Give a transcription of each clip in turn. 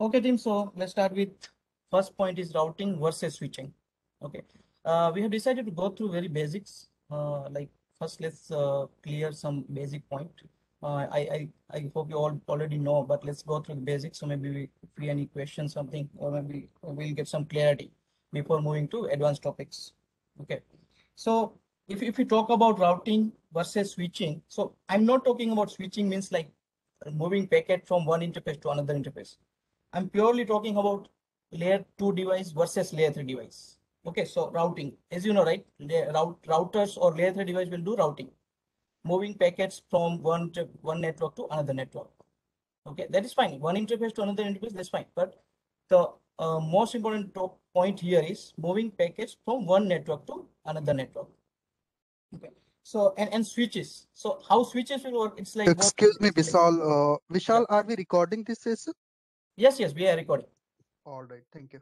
Okay, team. So let's start with first point is routing versus switching. Okay. Uh, we have decided to go through very basics. Uh, like first, let's uh, clear some basic point. Uh, I, I I hope you all already know, but let's go through the basics. So maybe we, if we any questions, something, or maybe we'll get some clarity before moving to advanced topics. Okay. So if if we talk about routing versus switching, so I'm not talking about switching means like moving packet from one interface to another interface. I'm purely talking about layer 2 device versus layer 3 device. Okay, so routing, as you know, right, route, routers or layer 3 device will do routing, moving packets from one, to, one network to another network. Okay, that is fine. One interface to another interface, that's fine. But the uh, most important point here is moving packets from one network to another network. Okay. So and, and switches. So how switches will work? It's like excuse me, Vishal. Uh, Vishal, yeah. are we recording this session? Yes, yes, we are recording. All right, thank you.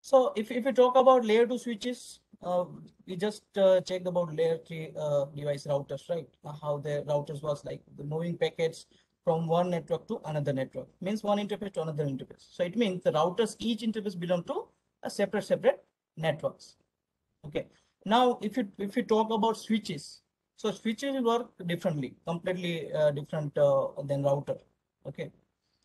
So if, if we talk about layer 2 switches, uh, we just uh, checked about layer 3 uh, device routers, right? how the routers was like the moving packets from one network to another network means one interface to another interface. So it means the routers, each interface belong to a separate, separate networks. Okay. Now, if you if you talk about switches, so switches work differently, completely uh, different uh, than router. Okay.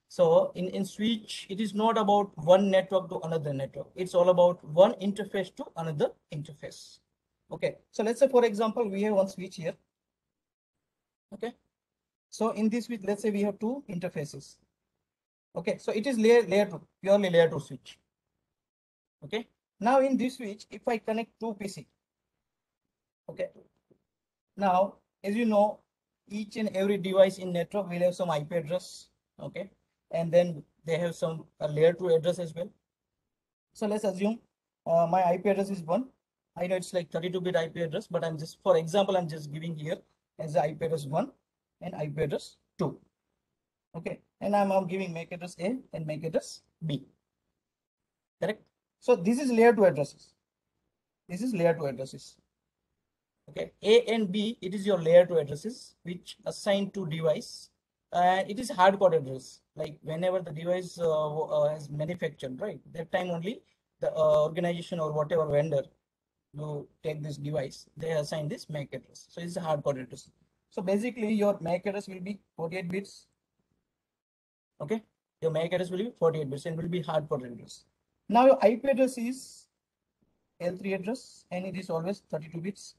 So in, in switch, it is not about one network to another network. It's all about one interface to another interface. Okay. So let's say, for example, we have one switch here. Okay. So in this switch, let's say we have two interfaces. Okay. So it is layer, layer two, purely layer two switch. Okay. Now in this switch, if I connect two PC. Okay. Now, as you know, each and every device in network will have some IP address. Okay and then they have some a layer 2 address as well. So let's assume uh, my IP address is one. I know it's like 32-bit IP address, but I'm just, for example, I'm just giving here as IP address one and IP address two. Okay, and I'm, I'm giving MAC address A and MAC address B. Correct. So this is layer 2 addresses. This is layer 2 addresses. Okay, A and B, it is your layer 2 addresses which assign to device and it is hard coded address like whenever the device uh, uh, is manufactured right? That time only the uh, organization or whatever vendor you take this device they assign this MAC address. So it's a hard coded address so basically your MAC address will be 48 bits. Okay? Your MAC address will be 48 bits and will be hard coded address now your IP address is L3 address and it is always 32 bits.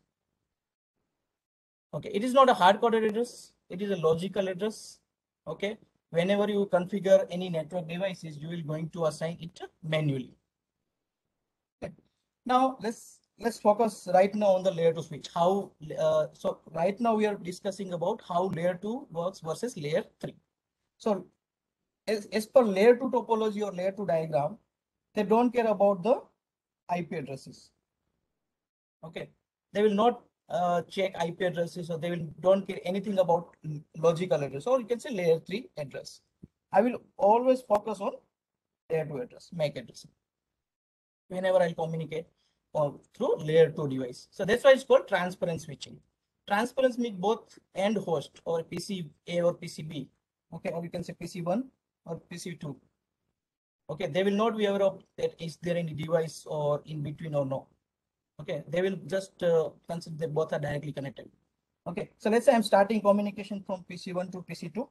Okay? It is not a hard coded address it is a logical address okay? Whenever you configure any network devices you will going to assign it manually. Okay. now let's let's focus right now on the layer 2 switch. How uh, so right now we are discussing about how layer 2 works versus layer 3 so as, as per layer 2 topology or layer 2 diagram they don't care about the ip addresses. Okay. They will not uh, check IP addresses so they will don't care anything about logical address or you can say layer 3 address. I will always focus on layer 2 address, MAC address. Whenever I'll communicate or through layer 2 device. So that's why it's called transparent switching. Transparency means both end host or PC A or PCB. Okay, or you can say PC1 or PC2. Okay, they will not be aware of that is there any device or in between or no. Okay, they will just uh, consider they both are directly connected. Okay, so let's say I'm starting communication from PC1 to PC2.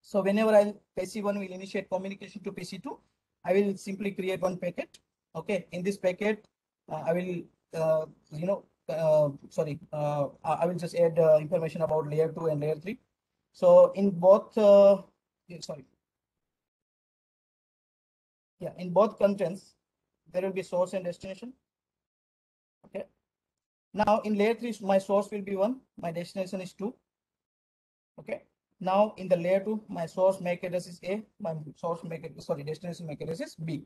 So whenever I PC1 will initiate communication to PC2, I will simply create one packet. Okay, in this packet, uh, I will, uh, you know, uh, sorry, uh, I will just add uh, information about layer 2 and layer 3. So in both, uh, sorry. Yeah, in both contents, there will be source and destination. Okay. Now in layer three, my source will be one, my destination is two. Okay. Now in the layer two, my source MAC address is A, my source MAC sorry, destination MAC address is B.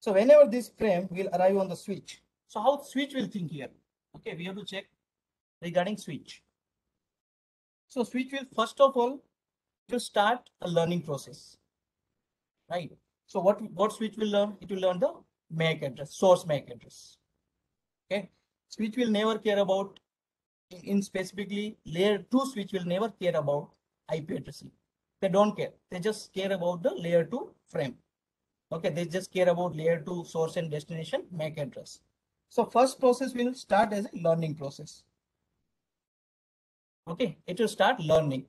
So whenever this frame will arrive on the switch, so how switch will think here? Okay, we have to check regarding switch. So switch will first of all to start a learning process, right? So what what switch will learn? It will learn the MAC address, source MAC address. Okay, switch will never care about in specifically layer two switch will never care about IP addressing. They don't care. They just care about the layer two frame. Okay, they just care about layer two source and destination MAC address. So first process will start as a learning process. Okay, it will start learning.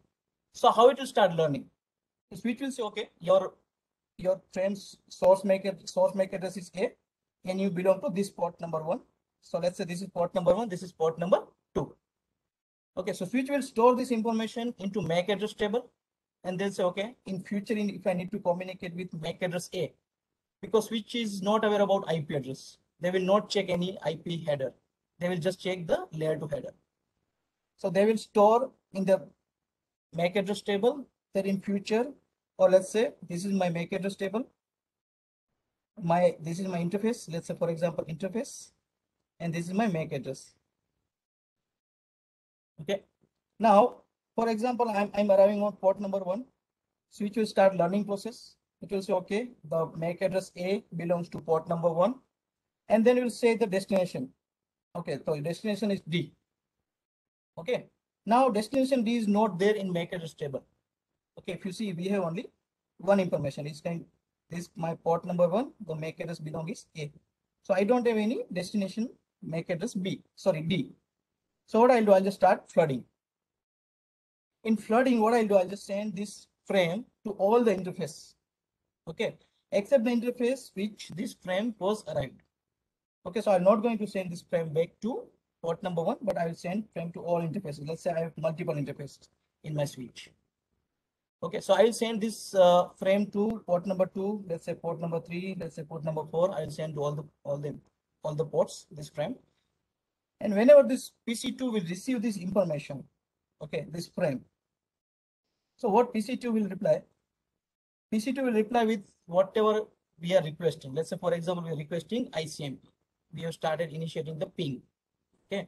So how it will start learning? The switch will say, okay, your your frame's source MAC source MAC address is A, and you belong to this port number one. So let's say this is port number one, this is port number two. Okay, so switch will store this information into MAC address table, and they'll say, okay, in future, if I need to communicate with MAC address A, because switch is not aware about IP address, they will not check any IP header. They will just check the layer two header. So they will store in the MAC address table that in future, or let's say this is my MAC address table. My this is my interface. Let's say for example interface, and this is my MAC address. Okay. Now, for example, I'm I'm arriving on port number one. Switch will start learning process. It will say, okay, the MAC address A belongs to port number one, and then it will say the destination. Okay, so destination is D. Okay. Now destination D is not there in MAC address table. Okay, if you see, we have only one information. It's kind this my port number one, the MAC address belong is A. So I don't have any destination MAC address B, sorry, D. So what I'll do, I'll just start flooding. In flooding, what I'll do, I'll just send this frame to all the interface. Okay, except the interface which this frame was arrived. Okay, so I'm not going to send this frame back to port number one, but I will send frame to all interfaces. Let's say I have multiple interfaces in my switch. Okay, so I will send this uh, frame to port number two, let's say port number three, let's say port number four. I will send to all the all the all the ports this frame. And whenever this PC2 will receive this information, okay, this frame. So what PC2 will reply? PC2 will reply with whatever we are requesting. Let's say, for example, we are requesting ICMP. We have started initiating the ping. Okay.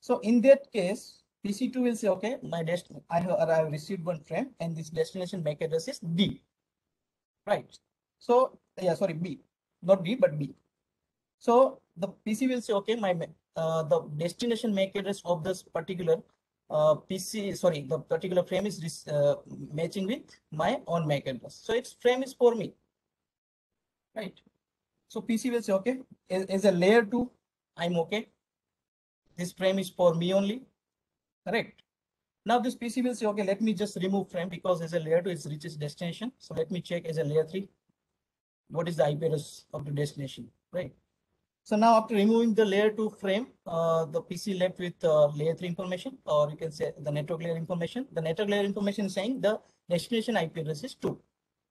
So in that case, PC2 will say, okay, my dest I have, received one frame and this destination MAC address is D. Right. So yeah, sorry, B, not D, but B. So the PC will say, okay, my uh, the destination MAC address of this particular uh, PC, sorry, the particular frame is uh, matching with my own MAC address. So its frame is for me. Right. So PC will say, okay, as, as a layer two, I'm okay. This frame is for me only. Correct. Now this PC will say, okay, let me just remove frame because as a layer two, it reaches destination. So let me check as a layer three. What is the IP address of the destination, right? So now after removing the layer two frame, uh, the PC left with uh, layer three information, or you can say the network layer information. The network layer information is saying the destination IP address is two.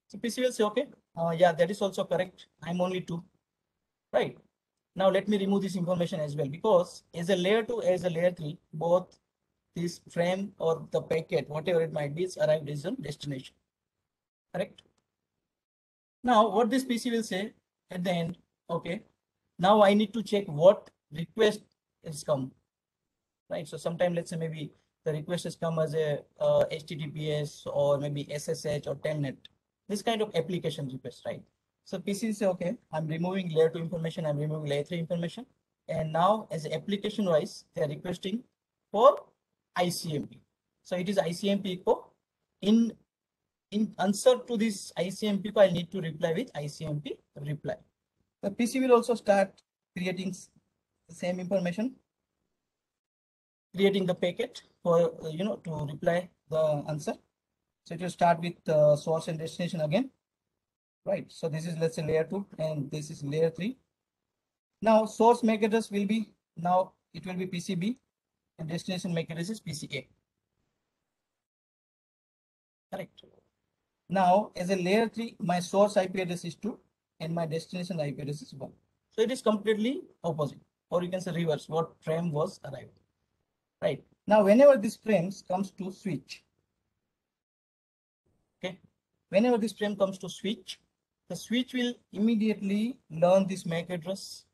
So PC will say, okay, uh, yeah, that is also correct. I'm only two, right? Now let me remove this information as well because as a layer two, as a layer three, both this frame or the packet, whatever it might be, is arrived is on destination. Correct? Now what this PC will say at the end, okay, now I need to check what request has come. Right. So sometime let's say maybe the request has come as a uh, HTTPS or maybe SSH or Telnet. This kind of application request, right? So PC say, okay, I'm removing layer two information, I'm removing layer three information. And now as application wise, they are requesting for ICMP. So it is ICMP echo. In in answer to this ICMP I need to reply with ICMP reply. The PC will also start creating the same information, creating the packet for uh, you know to reply the answer. So it will start with uh, source and destination again. Right. So this is let's say layer two, and this is layer three. Now source MAC address will be now it will be PCB, and destination MAC address is PCA. Correct. Now as a layer three, my source IP address is two, and my destination IP address is one. So it is completely opposite, or you can say reverse. What frame was arrived. Right. Now whenever this frames comes to switch, okay, whenever this frame comes to switch, the switch will immediately learn this MAC address.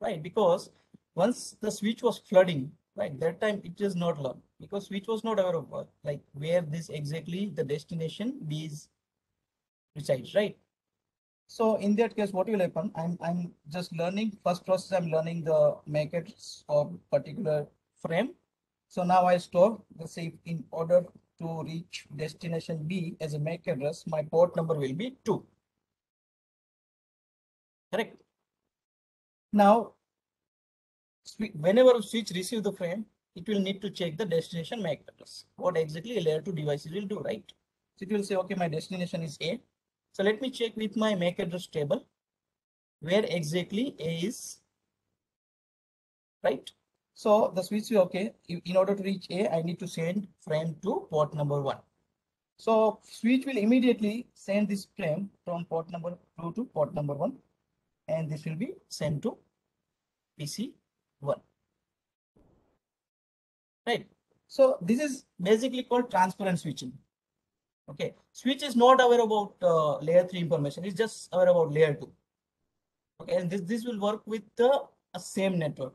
Right, because once the switch was flooding, right, that time it does not learn because switch was not aware of like where this exactly the destination is resides, right? So in that case, what will happen? I'm I'm just learning first process. I'm learning the address of particular frame. So now I store let's say in order to reach destination B as a MAC address, my port number will be two. Correct? Now, whenever switch receive the frame, it will need to check the destination MAC address. What exactly layer two devices will do, right? So it will say, okay, my destination is A. So let me check with my MAC address table where exactly A is, right? So the switch okay. In in order to reach A, I need to send frame to port number one. So switch will immediately send this frame from port number two to port number one, and this will be sent to PC one. Right. So this is basically called transparent switching. Okay. Switch is not aware about uh, layer three information. It's just aware about layer two. Okay. And this, this will work with the uh, same network.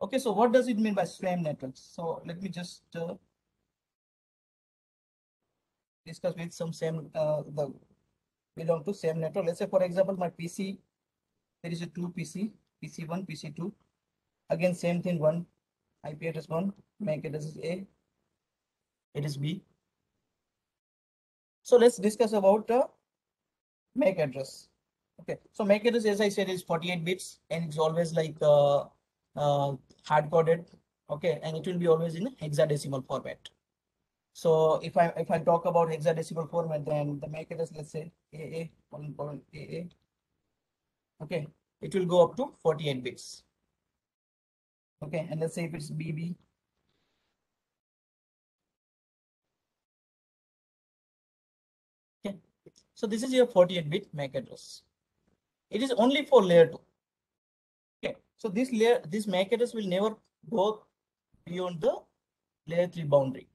Okay. So what does it mean by same networks? So let me just uh, discuss with some same, uh, the belong to same network. Let's say, for example, my PC, there is a two PC, PC1, PC2. Again, same thing, one IP address one, MAC address is A, it is B. So let's discuss about the MAC address. Okay, so MAC address, as I said, is 48 bits and it's always like uh, uh, hard coded. Okay, and it will be always in hexadecimal format. So if I if I talk about hexadecimal format, then the MAC address, let's say AA, one point AA. Okay, it will go up to 48 bits. Okay, and let's say if it's BB. So this is your 48 bit MAC address. It is only for layer 2. Okay, so this layer, this MAC address will never go beyond the layer 3 boundary.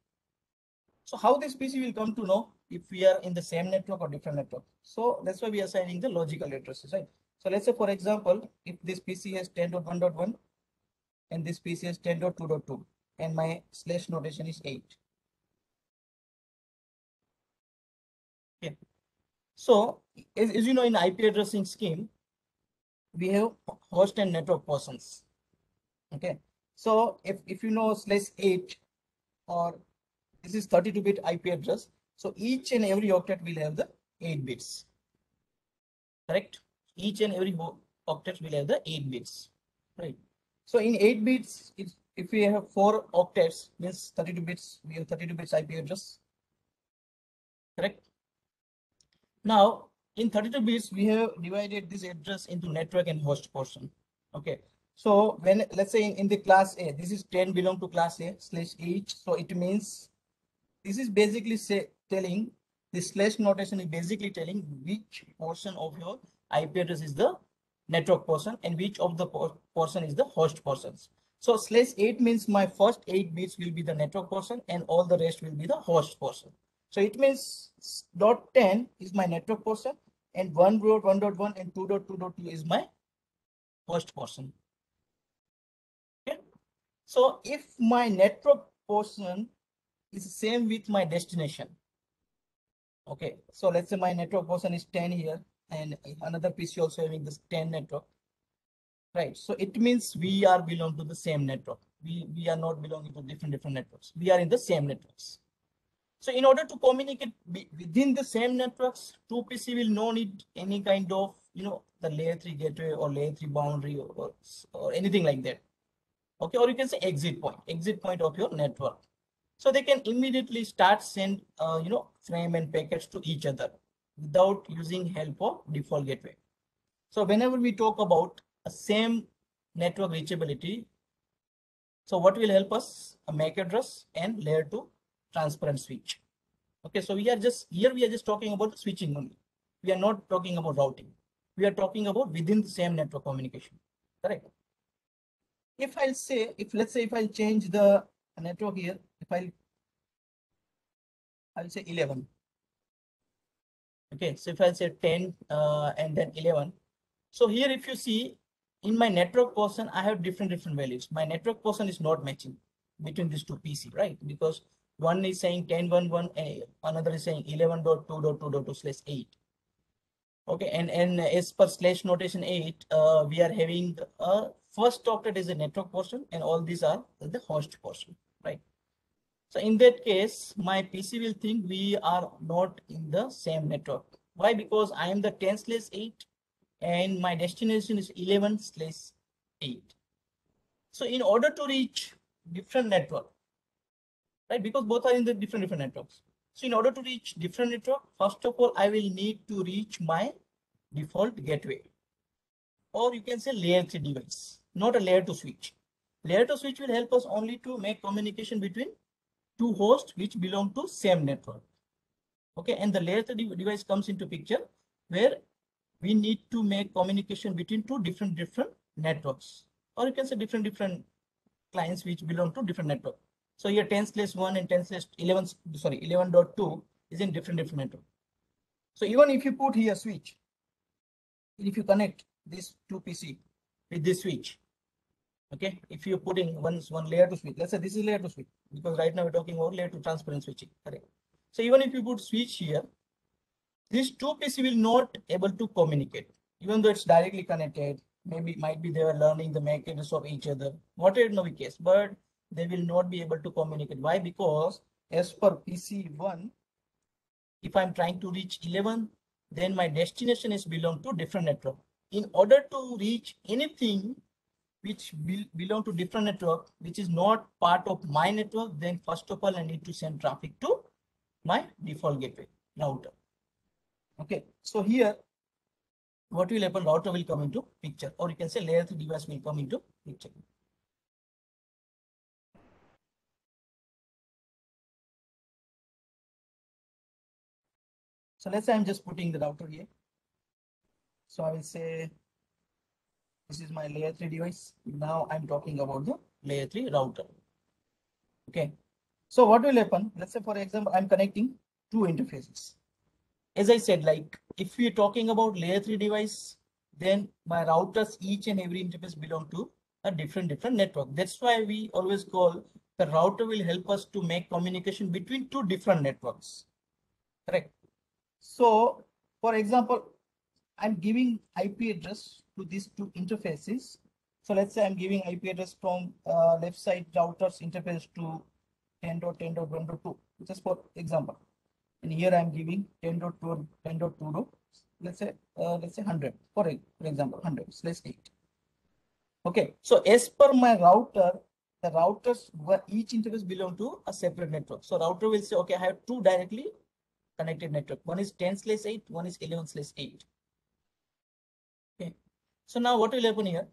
So how this PC will come to know if we are in the same network or different network? So that's why we are assigning the logical addresses, right? So let's say, for example, if this PC has 10.1.1 and this PC has 10.2.2 and my slash notation is 8. Okay. So as, as you know, in IP addressing scheme, we have host and network persons. Okay. So if, if you know slash 8 or this is 32-bit IP address. So each and every octet will have the 8 bits. Correct? Each and every octet will have the 8 bits. Right? So in 8 bits, if, if we have 4 octets, means 32 bits, we have 32 bits IP address. Correct? Now, in 32 bits, we have divided this address into network and host portion. Okay. So when, let's say in, in the class A, this is 10 belong to class A slash H. So it means this is basically say, telling the slash notation is basically telling which portion of your IP address is the network portion and which of the por- portion is the host portions. So slash 8 means my first 8 bits will be the network portion and all the rest will be the host portion. So it means dot 10 is my network portion and 1 dot 1 dot 1 and 2 dot 2 dot 2 is my host portion. Okay. So if my network portion is same with my destination. Okay, so let's say my network portion is 10 here and another PC also having this 10 network. Right, so it means we are belong to the same network. We, we are not belonging to different different networks. We are in the same networks. So in order to communicate within the same networks, two PC will no need any kind of, you know, the layer three gateway or layer three boundary or, or, anything like that. Okay, or you can say exit point, exit point of your network. So they can immediately start send, uh, you know, frame and packets to each other without using help of default gateway. So whenever we talk about a same network reachability, so what will help us? A MAC address and layer two transparent switch. Okay, so we are just here, we are just talking about switching only. We are not talking about routing. We are talking about within the same network communication. Correct. If I'll say, if let's say if I'll change the network here, if I'll I'll say 11. Okay, so if I say 10 uh, and then 11. So here, if you see in my network portion, I have different different values. My network portion is not matching between these two PC, right? Because one is saying 10.1, uh, another is saying 11.2.2.2 slash 8. Okay, and, and as per slash notation 8, uh, we are having a first octet is a network portion and all these are the host portion, right? So in that case, my PC will think we are not in the same network. Why? Because I am the 10 slash 8 and my destination is 11 slash 8. So in order to reach different network, right? Because both are in the different different networks. So in order to reach different network, first of all, I will need to reach my default gateway. Or you can say layer 3 device, not a layer 2 switch. Layer 2 switch will help us only to make communication between two hosts which belong to same network. Okay, and the layer 3 device comes into picture where we need to make communication between two different different networks. Or you can say different different clients which belong to different network. So here 10 slash 1 and 10 slash 11, sorry, 11.2 is in different different network. So even if you put here switch, if you connect this two PC with this switch, okay, if you're putting one, one layer two switch, let's say this is layer two switch, because right now we're talking about layer two transparent switching, correct? So even if you put switch here, these two PC will not able to communicate, even though it's directly connected. Maybe might be they were learning the address of each other, whatever be case, but they will not be able to communicate. Why? Because as per PC1, if I'm trying to reach 11, then my destination is belong to different network. In order to reach anything which will belong to different network, which is not part of my network, then first of all, I need to send traffic to my default gateway router. Okay, so here, what will happen? Router will come into picture, or you can say layer 3 device will come into picture. So let's say I'm just putting the router here. So I will say this is my layer 3 device. Now I'm talking about the layer 3 router. Okay. So what will happen? Let's say, for example, I'm connecting two interfaces. As I said, like if we're talking about layer 3 device, then my routers, each and every interface belong to a different, different network. That's why we always call the router will help us to make communication between two different networks. Correct. So, for example, I'm giving IP address to these two interfaces. So let's say I'm giving IP address from uh, left side routers interface to 10.10.1.2, just for example. And here I'm giving 10.2, 10.2, let's say, uh, let's say 100, for, for example, 100 slash 8. Okay, so as per my router, the routers each interface belong to a separate network. So router will say, okay, I have two directly connected network. One is 10 slash 8, one is 11 slash 8. Okay. So now what will happen here?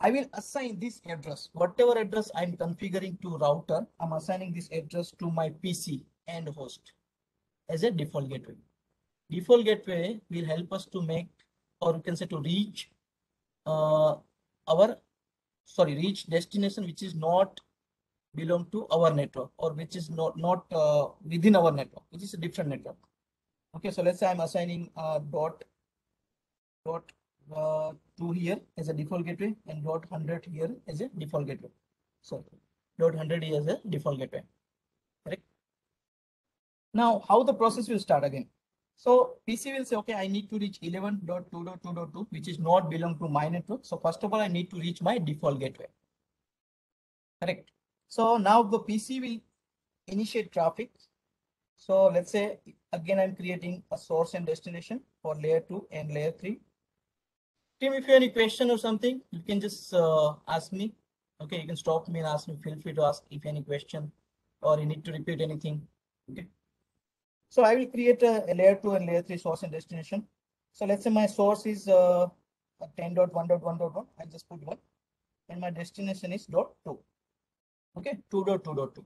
I will assign this address, whatever address I'm configuring to router, I'm assigning this address to my PC and host as a default gateway. Default gateway will help us to make, or you can say to reach uh, our, sorry, reach destination which is not belong to our network or which is not not uh, within our network which is a different network. Okay so let's say i'm assigning uh, dot dot uh, 2 here as a default gateway and dot 100 here as a default gateway. So dot 100 here as a default gateway. Correct? Now how the process will start again? So pc will say okay i need to reach 11.2.2.2 which is not belong to my network. So first of all i need to reach my default gateway. Correct so now the PC will initiate traffic. So let's say again, I'm creating a source and destination for layer two and layer three. Tim, if you have any question or something, you can just uh, ask me. Okay, you can stop me and ask me. Feel free to ask if any question or you need to repeat anything. Okay. So I will create a, a layer two and layer three source and destination. So let's say my source is uh, 10.1.1.1. I just put one and my destination is dot two okay 2.2.2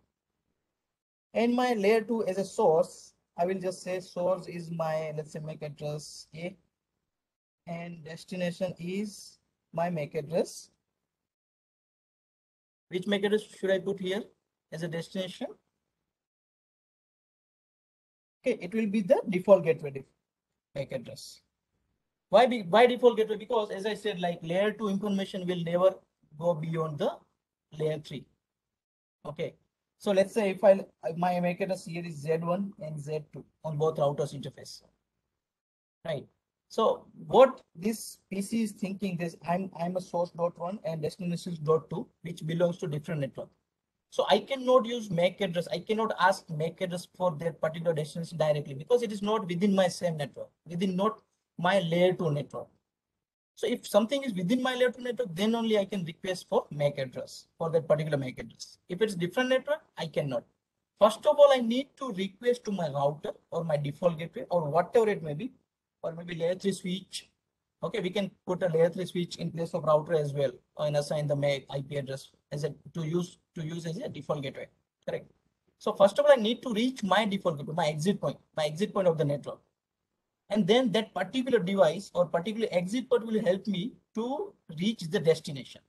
and my layer 2 as a source i will just say source is my let's say MAC address a and destination is my MAC address. Which MAC address should i put here as a destination? Okay it will be the default gateway MAC address. Why be why default gateway? Because as i said like layer 2 information will never go beyond the layer 3 Okay, so let's say if I my MAC address here is Z1 and Z2 on both routers interface. Right. So what this PC is thinking is I'm I'm a source dot one and destination dot two, which belongs to different network. So I cannot use MAC address. I cannot ask MAC address for that particular destination directly because it is not within my same network, within not my layer two network. So if something is within my layer two network, then only I can request for MAC address for that particular MAC address. If it's different network, I cannot. First of all, I need to request to my router or my default gateway or whatever it may be, or maybe layer three switch. Okay, we can put a layer three switch in place of router as well uh, and assign the MAC IP address as a to use to use as a default gateway. Correct. So first of all, I need to reach my default gateway, my exit point, my exit point of the network. And then that particular device or particular exit port will help me to reach the destination.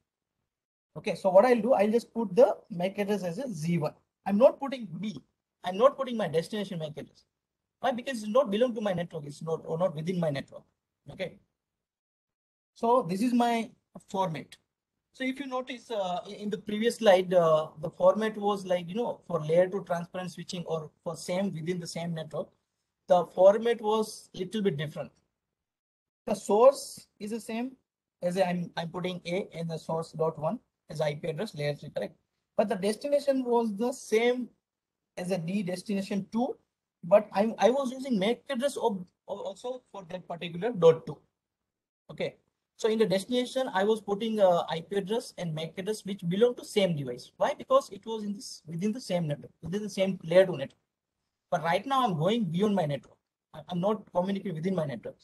Okay, so what I'll do, I'll just put the MAC address as a Z1. I'm not putting B. I'm not putting my destination MAC address. Why? Because it's not belong to my network. It's not or not within my network. Okay. So this is my format. So if you notice uh, in the previous slide, uh, the format was like, you know, for layer two transparent switching or for same within the same network, the format was little bit different. The source is the same as I'm, I'm putting A in the source dot one as IP address layer three, correct? But the destination was the same as a D destination two, but I, I was using MAC address of, also for that particular dot two. Okay. So in the destination, I was putting uh, a IP address and MAC address which belong to same device. Why? Because it was in this within the same network, within the same layer two network. But right now I'm going beyond my network. I'm not communicating within my network.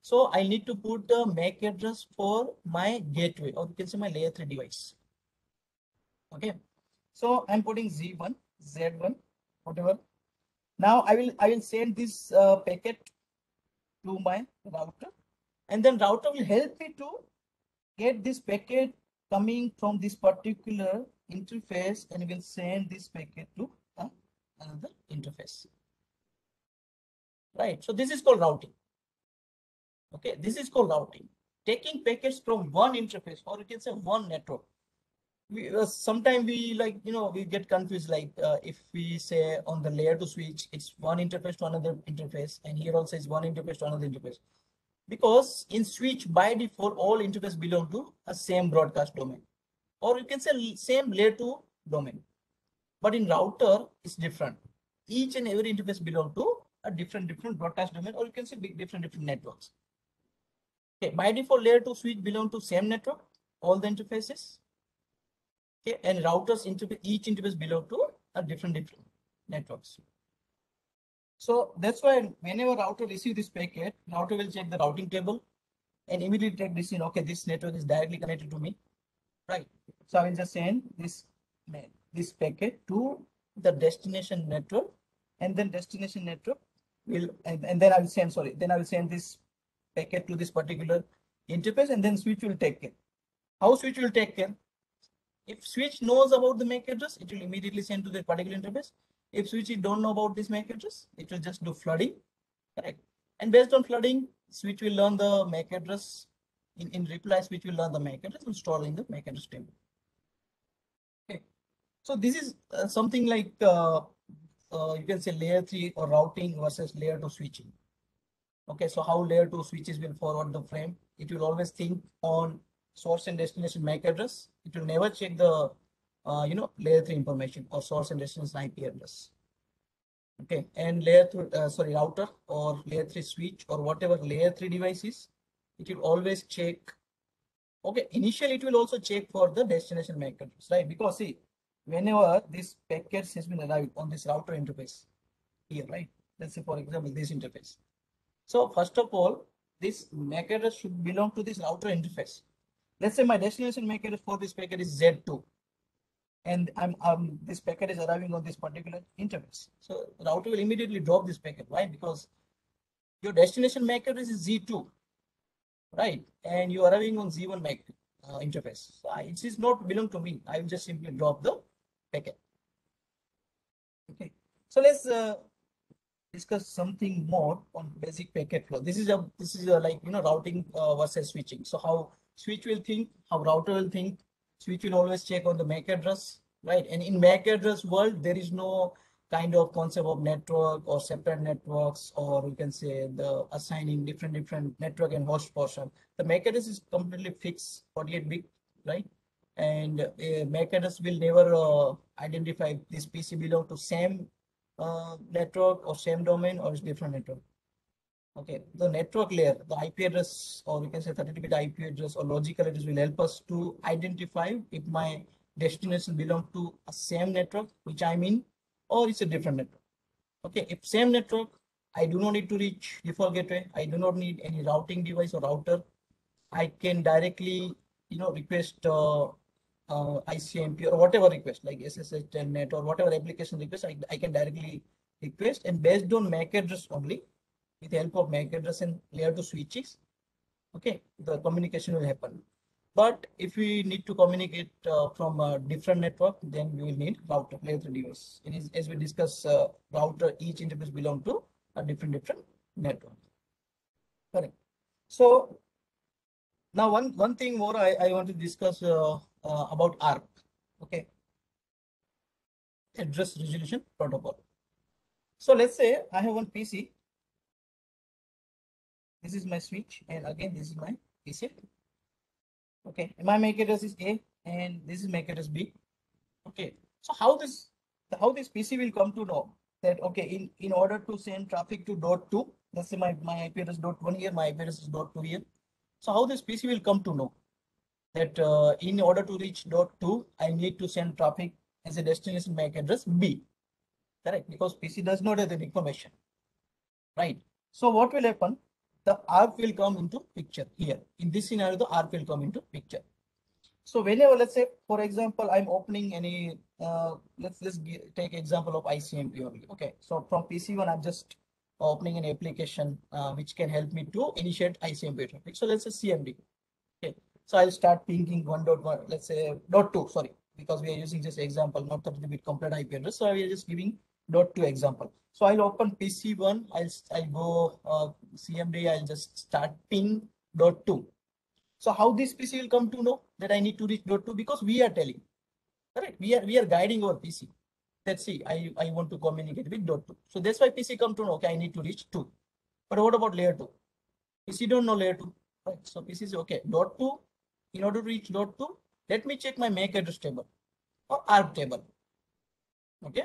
So I need to put the MAC address for my gateway or you can say my layer three device. Okay. So I'm putting Z1, Z1, whatever. Now I will I will send this uh, packet to my router and then router will help me to get this packet coming from this particular interface and will send this packet to another interface. Right, so this is called routing. Okay, this is called routing. Taking packets from one interface or you can say one network. We uh, sometimes we like you know we get confused like uh, if we say on the layer two switch it's one interface to another interface and here also is one interface to another interface because in switch by default all interface belong to a same broadcast domain or you can say same layer 2 domain but in router it's different. Each and every interface belong to a different different broadcast domain or you can say different different networks. Okay by default layer 2 switch belong to same network all the interfaces. Okay and routers interface each interface belong to a different different networks. So that's why whenever router receive this packet, router will check the routing table and immediately take this in, okay, this network is directly connected to me, right? So I will just send this, this packet to the destination network and then destination network will, and, and then I will send, sorry, then I will send this packet to this particular interface and then switch will take care. How switch will take care? If switch knows about the MAC address, it will immediately send to that particular interface. If switch don't know about this MAC address, it will just do flooding, correct? And based on flooding, switch will learn the MAC address. In, in reply, switch will learn the MAC address and store in the MAC address table. So this is uh, something like uh, uh, you can say layer three or routing versus layer two switching. Okay, so how layer two switches will forward the frame? It will always think on source and destination MAC address. It will never check the uh, you know, layer three information or source and destination IP address. Okay, and layer three, uh, sorry, router or layer three switch or whatever layer three device is, it will always check. Okay, initially it will also check for the destination MAC address, right? Because see, whenever this packets has been arrived on this router interface here, right? Let's say, for example, this interface. So first of all, this MAC address should belong to this router interface. Let's say my destination MAC address for this packet is Z2 and I'm um, this packet is arriving on this particular interface. So router will immediately drop this packet. Why? Because your destination MAC address is Z2, right? And you are arriving on Z1 MAC uh, interface. So it is not belong to me. I will just simply drop the packet. Okay. So let's uh, discuss something more on basic packet flow. This is a this is a like you know routing uh, versus switching. So how switch will think, how router will think, switch will always check on the MAC address, right? And in MAC address world, there is no kind of concept of network or separate networks, or you can say the assigning different different network and host portion. The MAC address is completely fixed, 48 bit, right? And uh, MAC address will never uh, identify this PC belong to same uh, network or same domain or different network. Okay, the network layer, the IP address, or we can say 32-bit IP address or logical address will help us to identify if my destination belong to a same network which I'm in or it's a different network. Okay, if same network, I do not need to reach default gateway. I do not need any routing device or router. I can directly, you know, request uh, uh, ICMP or whatever request like SSH telnet or whatever application request I, I can directly request and based on MAC address only with the help of MAC address and layer 2 switches, okay, the communication will happen. But if we need to communicate uh, from a different network, then we will need router layer 3 device. Is as we discuss uh, router, each interface belong to a different different network. Correct. So now one one thing more I, I want to discuss uh, uh, about ARP. Okay. Address resolution protocol. So let's say I have one PC. This is my switch, and again this is my PC. Okay, my MAC address is A, and this is MAC address B. Okay, so how this how this PC will come to know that okay in in order to send traffic to dot two, let's say my my IP address dot one here, my IP address is dot two here. So how this PC will come to know that uh, in order to reach dot two, I need to send traffic as a destination MAC address B. Correct, because PC does not have that information. Right. So what will happen? The ARP will come into picture here. In this scenario, the ARP will come into picture. So whenever, let's say, for example, I'm opening any, uh, let's let's take example of ICMP only. Okay, so from PC1, I'm just opening an application uh, which can help me to initiate ICMP traffic. So let's say CMD. Okay, so I'll start pinging 1.1, let's say dot two, sorry, because we are using this example, not 30-bit complete IP address. So we are just giving dot two example. So I'll open PC1, I'll, I'll go uh, CMD, I'll just start ping dot two. So how this PC will come to know that I need to reach dot two because we are telling, correct? We are we are guiding our PC. Let's see, I, I want to communicate with dot two. So that's why PC come to know, okay, I need to reach two. But what about layer two? PC don't know layer two, right? So PC is okay, dot two, in order to reach dot two, let me check my MAC address table or ARP table. Okay.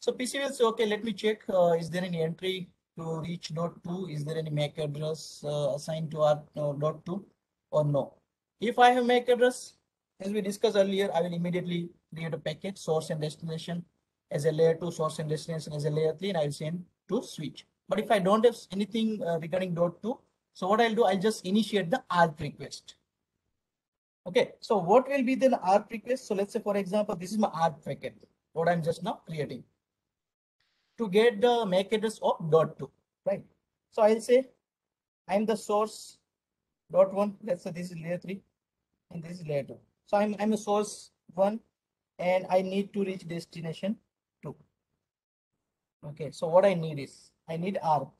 So PC will say, okay, let me check, uh, is there any entry to reach dot two? Is there any MAC address uh, assigned to ARP uh, dot two or no? If I have MAC address, as we discussed earlier, I will immediately create a packet source and destination as a layer two source and destination as a layer three and I will send to switch. But if I don't have anything uh, regarding dot two, so what I'll do, I'll just initiate the ARP request. Okay, so what will be the ARP request? So let's say, for example, this is my ARP packet, what I'm just now creating to get the MAC address of dot two, right? So I'll say I'm the source dot one. Let's say this is layer three and this is layer two. So I'm, I'm a source one and I need to reach destination. Okay, so what I need is I need ARP.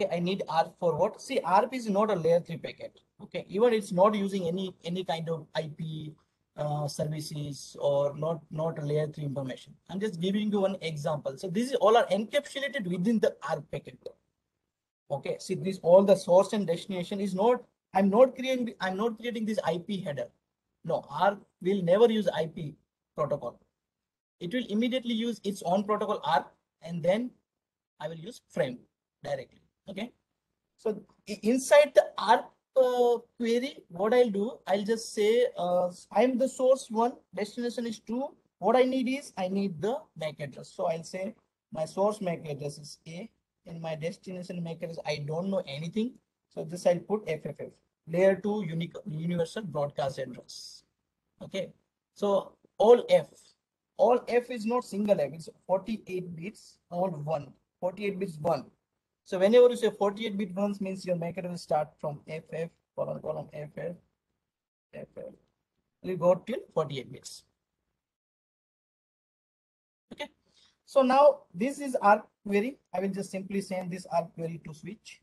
Okay, I need ARP for what? See, ARP is not a layer three packet. Okay, even it's not using any any kind of IP uh, services or not not a layer three information. I'm just giving you one example. So this is all are encapsulated within the ARP packet. Okay, see this all the source and destination is not. I'm not creating. I'm not creating this IP header. No, ARP will never use IP protocol. It will immediately use its own protocol ARP, and then I will use frame directly. Okay, so inside the ARP uh, query, what I'll do, I'll just say uh, I'm the source one, destination is two. What I need is I need the MAC address. So I'll say my source MAC address is A and my destination MAC address, I don't know anything. So this I'll put FFF, layer two unique universal broadcast address. Okay. So all F, all F is not single F, it's 48 bits, all one, 48 bits one. So whenever you say 48 bit ones means your maker will start from FF, column, column, FF, FF. We go till 48 bits. Okay. So now this is our query. I will just simply send this ARP query to switch.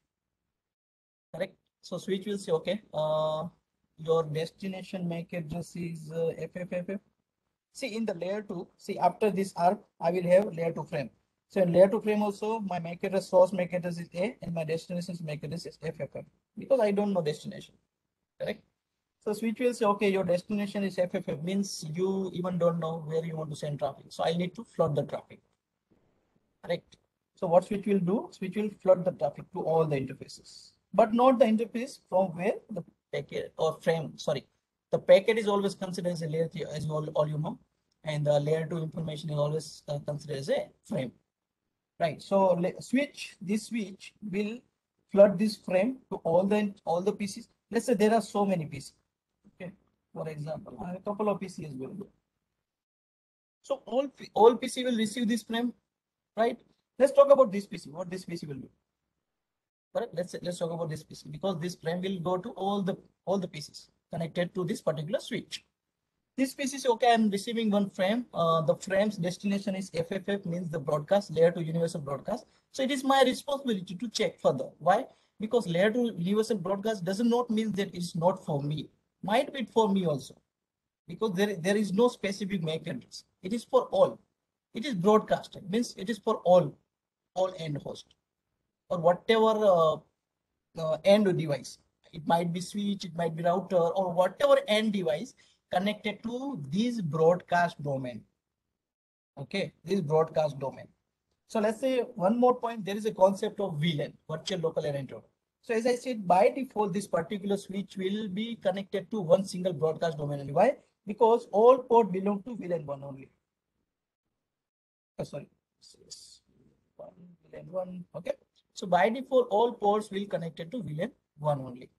Correct. So switch will say, okay, uh, your destination MAC address is uh, FFFF. See in the layer two, see after this ARP, I will have layer two frame. So in layer two frame also, my MAC address source MAC address is A and my destination MAC address is FFF because I don't know destination. Correct. So switch will say, okay, your destination is FFF means you even don't know where you want to send traffic. So I need to flood the traffic. Correct. So what switch will do? Switch will flood the traffic to all the interfaces, but not the interface from where the packet or frame, sorry, the packet is always considered as a layer three, as all, all you know, and the layer two information is always uh, considered as a frame. Right. So switch, this switch will flood this frame to all the all the PCs. Let's say there are so many PCs. Okay. For example, a couple of PCs will do. So all all PC will receive this frame, right? Let's talk about this PC. What this PC will do. Correct. Let's let's talk about this PC because this frame will go to all the all the PCs connected to this particular switch. This PC is okay. I'm receiving one frame. Uh, the frame's destination is FFF means the broadcast layer two universal broadcast. So it is my responsibility to check further. Why? Because layer two universal broadcast does not mean that it's not for me. Might be for me also. Because there, there is no specific MAC address. It is for all. It is broadcasted. Means it is for all, all end host or whatever uh, uh, end device. It might be switch, it might be router or whatever end device connected to this broadcast domain. Okay, this broadcast domain. So let's say one more point, there is a concept of VLAN, virtual local area network. So as I said, by default, this particular switch will be connected to one single broadcast domain. only. Why? Because all port belong to VLAN one only. Oh, sorry, one, VLAN one, okay. So by default, all ports will connected to VLAN one only.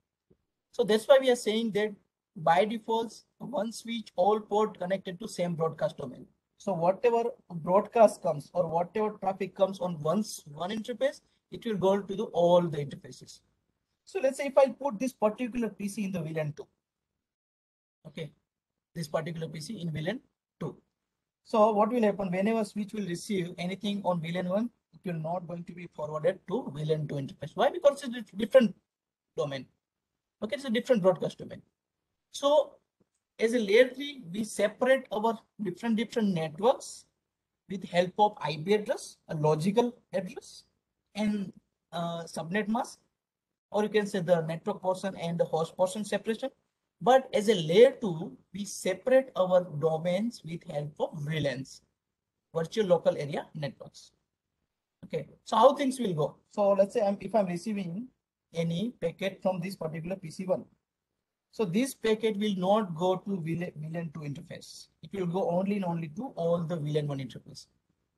So that's why we are saying that by default, one switch, all port connected to same broadcast domain. So whatever broadcast comes or whatever traffic comes on once one interface, it will go to the all the interfaces. So let's say if I put this particular PC in the VLAN 2. Okay, this particular PC in VLAN 2. So what will happen whenever switch will receive anything on VLAN 1, it will not going to be forwarded to VLAN 2 interface. Why? Because it's different domain. Okay, it's a different broadcast domain. So as a layer 3, we separate our different different networks with help of IP address, a logical address, and uh, subnet mask, or you can say the network portion and the host portion separation. But as a layer 2, we separate our domains with help of VLANs, virtual local area networks. Okay, so how things will go? So let's say I'm, if I'm receiving any packet from this particular PC1, so this packet will not go to VLAN, VLAN 2 interface. It will go only and only to all the VLAN 1 interface.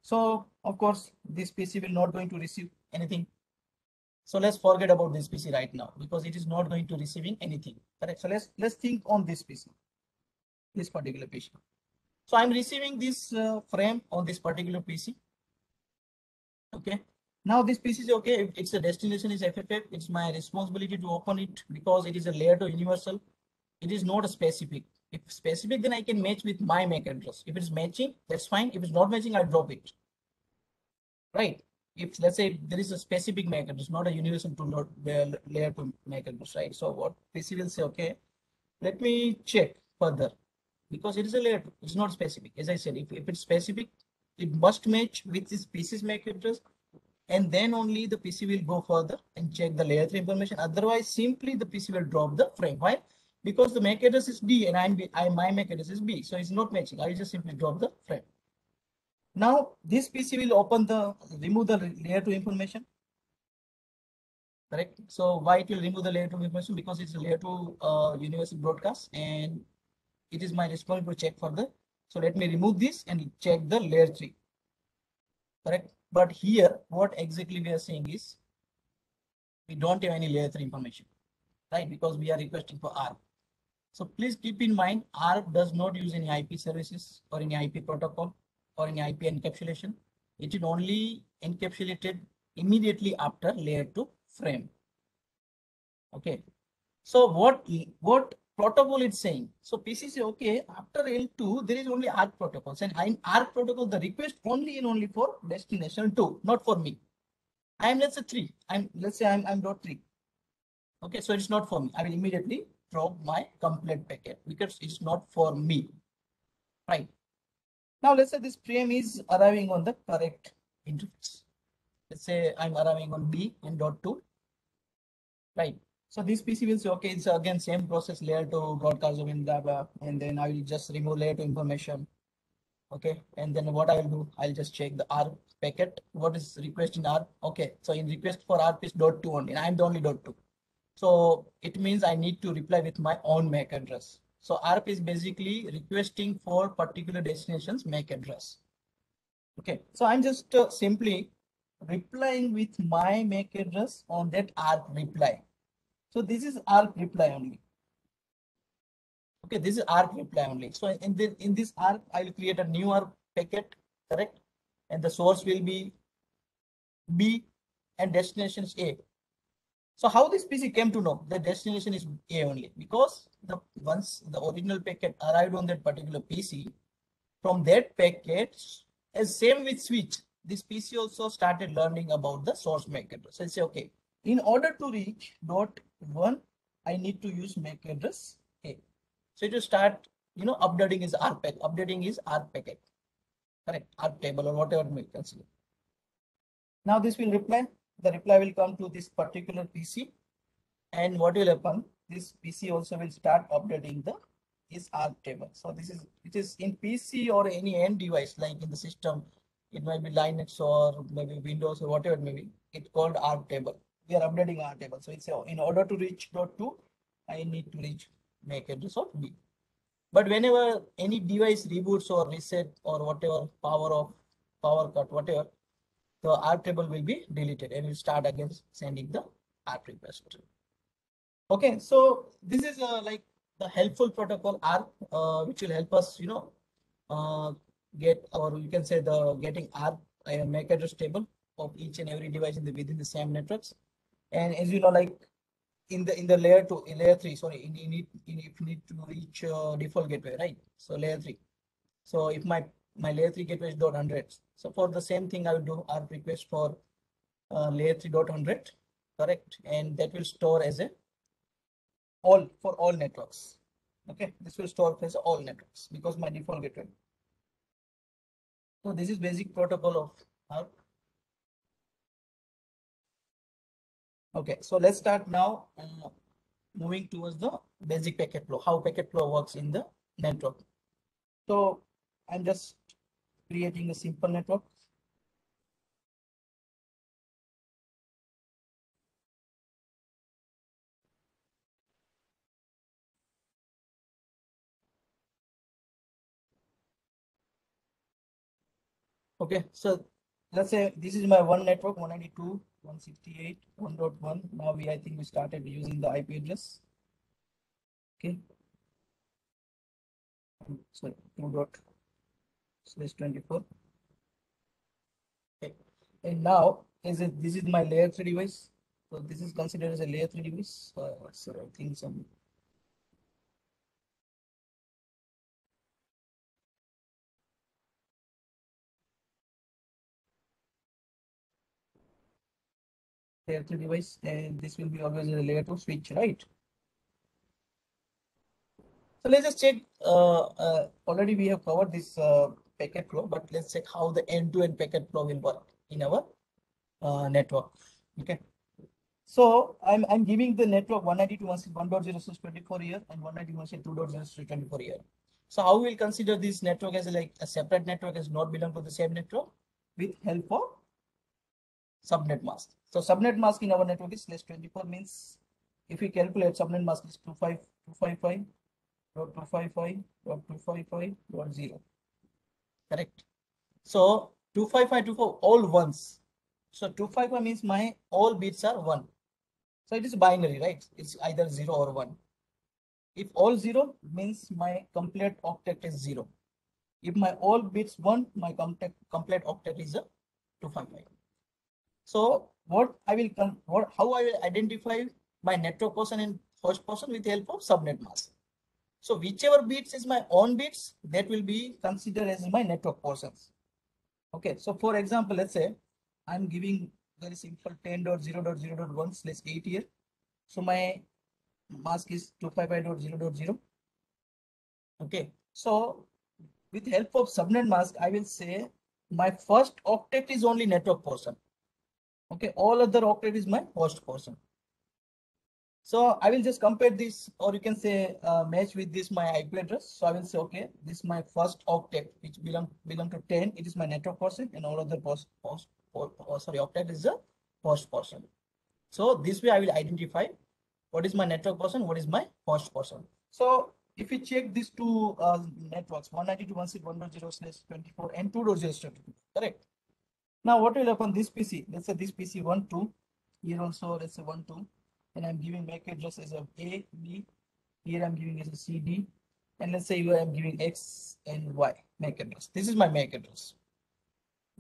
So of course, this PC will not going to receive anything. So let's forget about this PC right now because it is not going to receiving anything. Correct. So let's let's think on this PC, this particular PC. So I'm receiving this uh, frame on this particular PC. Okay. Now this piece is okay. It's a destination is FFF, it's my responsibility to open it because it is a layer two universal. It is not a specific. If specific, then I can match with my MAC address. If it's matching, that's fine. If it's not matching, I'll drop it. Right. If let's say there is a specific MAC address, not a universal to the layer two MAC address, right? So what PC will say, okay, let me check further because it is a layer. It's not specific. As I said, if, if it's specific, it must match with this PC's MAC address and then only the PC will go further and check the layer 3 information. Otherwise, simply the PC will drop the frame. Why? Because the MAC address is D and I'm, B, I, my MAC address is B. So it's not matching. I will just simply drop the frame. Now, this PC will open the, remove the layer 2 information. Correct. So why it will remove the layer 2 information? Because it's a layer 2 uh, universal broadcast and it is my responsibility to check further. So let me remove this and check the layer 3. Correct. But here, what exactly we are saying is we don't have any layer 3 information, right? Because we are requesting for ARP. So please keep in mind, ARP does not use any IP services or any IP protocol or any IP encapsulation. It is only encapsulated immediately after layer 2 frame. Okay. So what, what protocol it's saying. So PC say, okay, after L2, there is only ARP protocols and in ARP protocol, the request only and only for destination two, not for me. I am let's say three. I'm let's say I'm I'm dot three. Okay, so it's not for me. I will immediately drop my complete packet because it's not for me. Right. Now let's say this frame is arriving on the correct interface. Let's say I'm arriving on B and dot two. Right. So this PC will say, okay, it's again same process layer two broadcast domain blah blah, and then I will just remove layer two information. Okay, and then what I will do, I'll just check the ARP packet. What is request in ARP? Okay, so in request for ARP is dot two only. I'm the only dot two. So it means I need to reply with my own MAC address. So ARP is basically requesting for particular destinations MAC address. Okay, so I'm just uh, simply replying with my MAC address on that ARP reply. So this is ARP reply only. Okay, this is ARP reply only. So in the in this ARP, I will create a new ARP packet, correct? And the source will be B and destination is A. So how this PC came to know the destination is A only because the once the original packet arrived on that particular PC, from that packet, as same with switch, this PC also started learning about the source MAC address. So I say, okay, in order to reach dot one, I need to use MAC address A. So to start, you know, updating is RPAC, updating is ARP packet, correct, ARP table or whatever we consider. Now this will reply the reply will come to this particular PC. And what will happen? This PC also will start updating the is ARP table. So this is it is in PC or any end device like in the system. It might be Linux or maybe Windows or whatever it. It's called ARP table. We are updating our table. So it's in order to reach dot two, I need to reach MAC address of B. But whenever any device reboots or reset or whatever power off, power cut, whatever, the ARP table will be deleted and will start again sending the ARP request. Okay, so this is uh, like the helpful protocol ARP, uh, which will help us, you know, uh, get or you can say the getting ARP uh, MAC address table of each and every device in the within the same networks. And as you know, like in the in the layer two, in layer three, sorry, you need you need to reach uh, default gateway, right? So layer three. So if my my layer 3 gateway is dot 100. So for the same thing, I will do our request for uh, layer 3 dot 100, correct? And that will store as a all for all networks. Okay, this will store as all networks because my default gateway. So this is basic protocol of ARP. Okay, so let's start now uh, moving towards the basic packet flow, how packet flow works in the network. So I'm just creating a simple network. Okay, so let's say this is my one network 192 168 1.1 now we i think we started using the ip address. Okay. Sorry 2 dot slash 24 okay. And now is it this is my layer 3 device? So this is considered as a layer 3 device? Uh, so i think some layer 3 device and this will be always a layer 2 switch right? So let's just check uh, uh, already we have covered this uh, packet flow but let's check how the end-to-end -end packet flow will work in our uh, network okay? So i'm i'm giving the network 192.1.0/24 here and 192.2.0/24 here. So how we'll consider this network as a, like a separate network as not belong to the same network with help of subnet mask. So subnet mask in our network is less 24 means if we calculate subnet mask is 25255 255 dot 255 dot 0. Correct. So 25524 all ones. So 255 means my all bits are one. So it is binary, right? It's either zero or one. If all zero means my complete octet is zero. If my all bits one, my complete complete octet is a 255. So what I will, what, how I will identify my network portion and host portion with help of subnet mask. So whichever bits is my own bits, that will be considered as my network portions. Okay, so for example, let's say I'm giving very simple 10.0.0.1 slash 8 here. So my mask is 255.0.0. Okay, so with help of subnet mask, I will say my first octet is only network portion. Okay, all other octet is my host portion. So I will just compare this, or you can say uh, match with this my IP address. So I will say, okay, this is my first octet, which belong belong to 10. It is my network portion, and all other post post or, or sorry octet is the host portion. So this way I will identify what is my network portion, what is my host portion. So if we check these two uh, networks, 192.168.1.0/24 and 2.0/22, correct? Now what will happen? This PC, let's say this PC one two, here also let's say one two and I'm giving MAC address as a A, B. Here I'm giving as a C, D. And let's say I'm giving X and Y MAC address. This is my MAC address.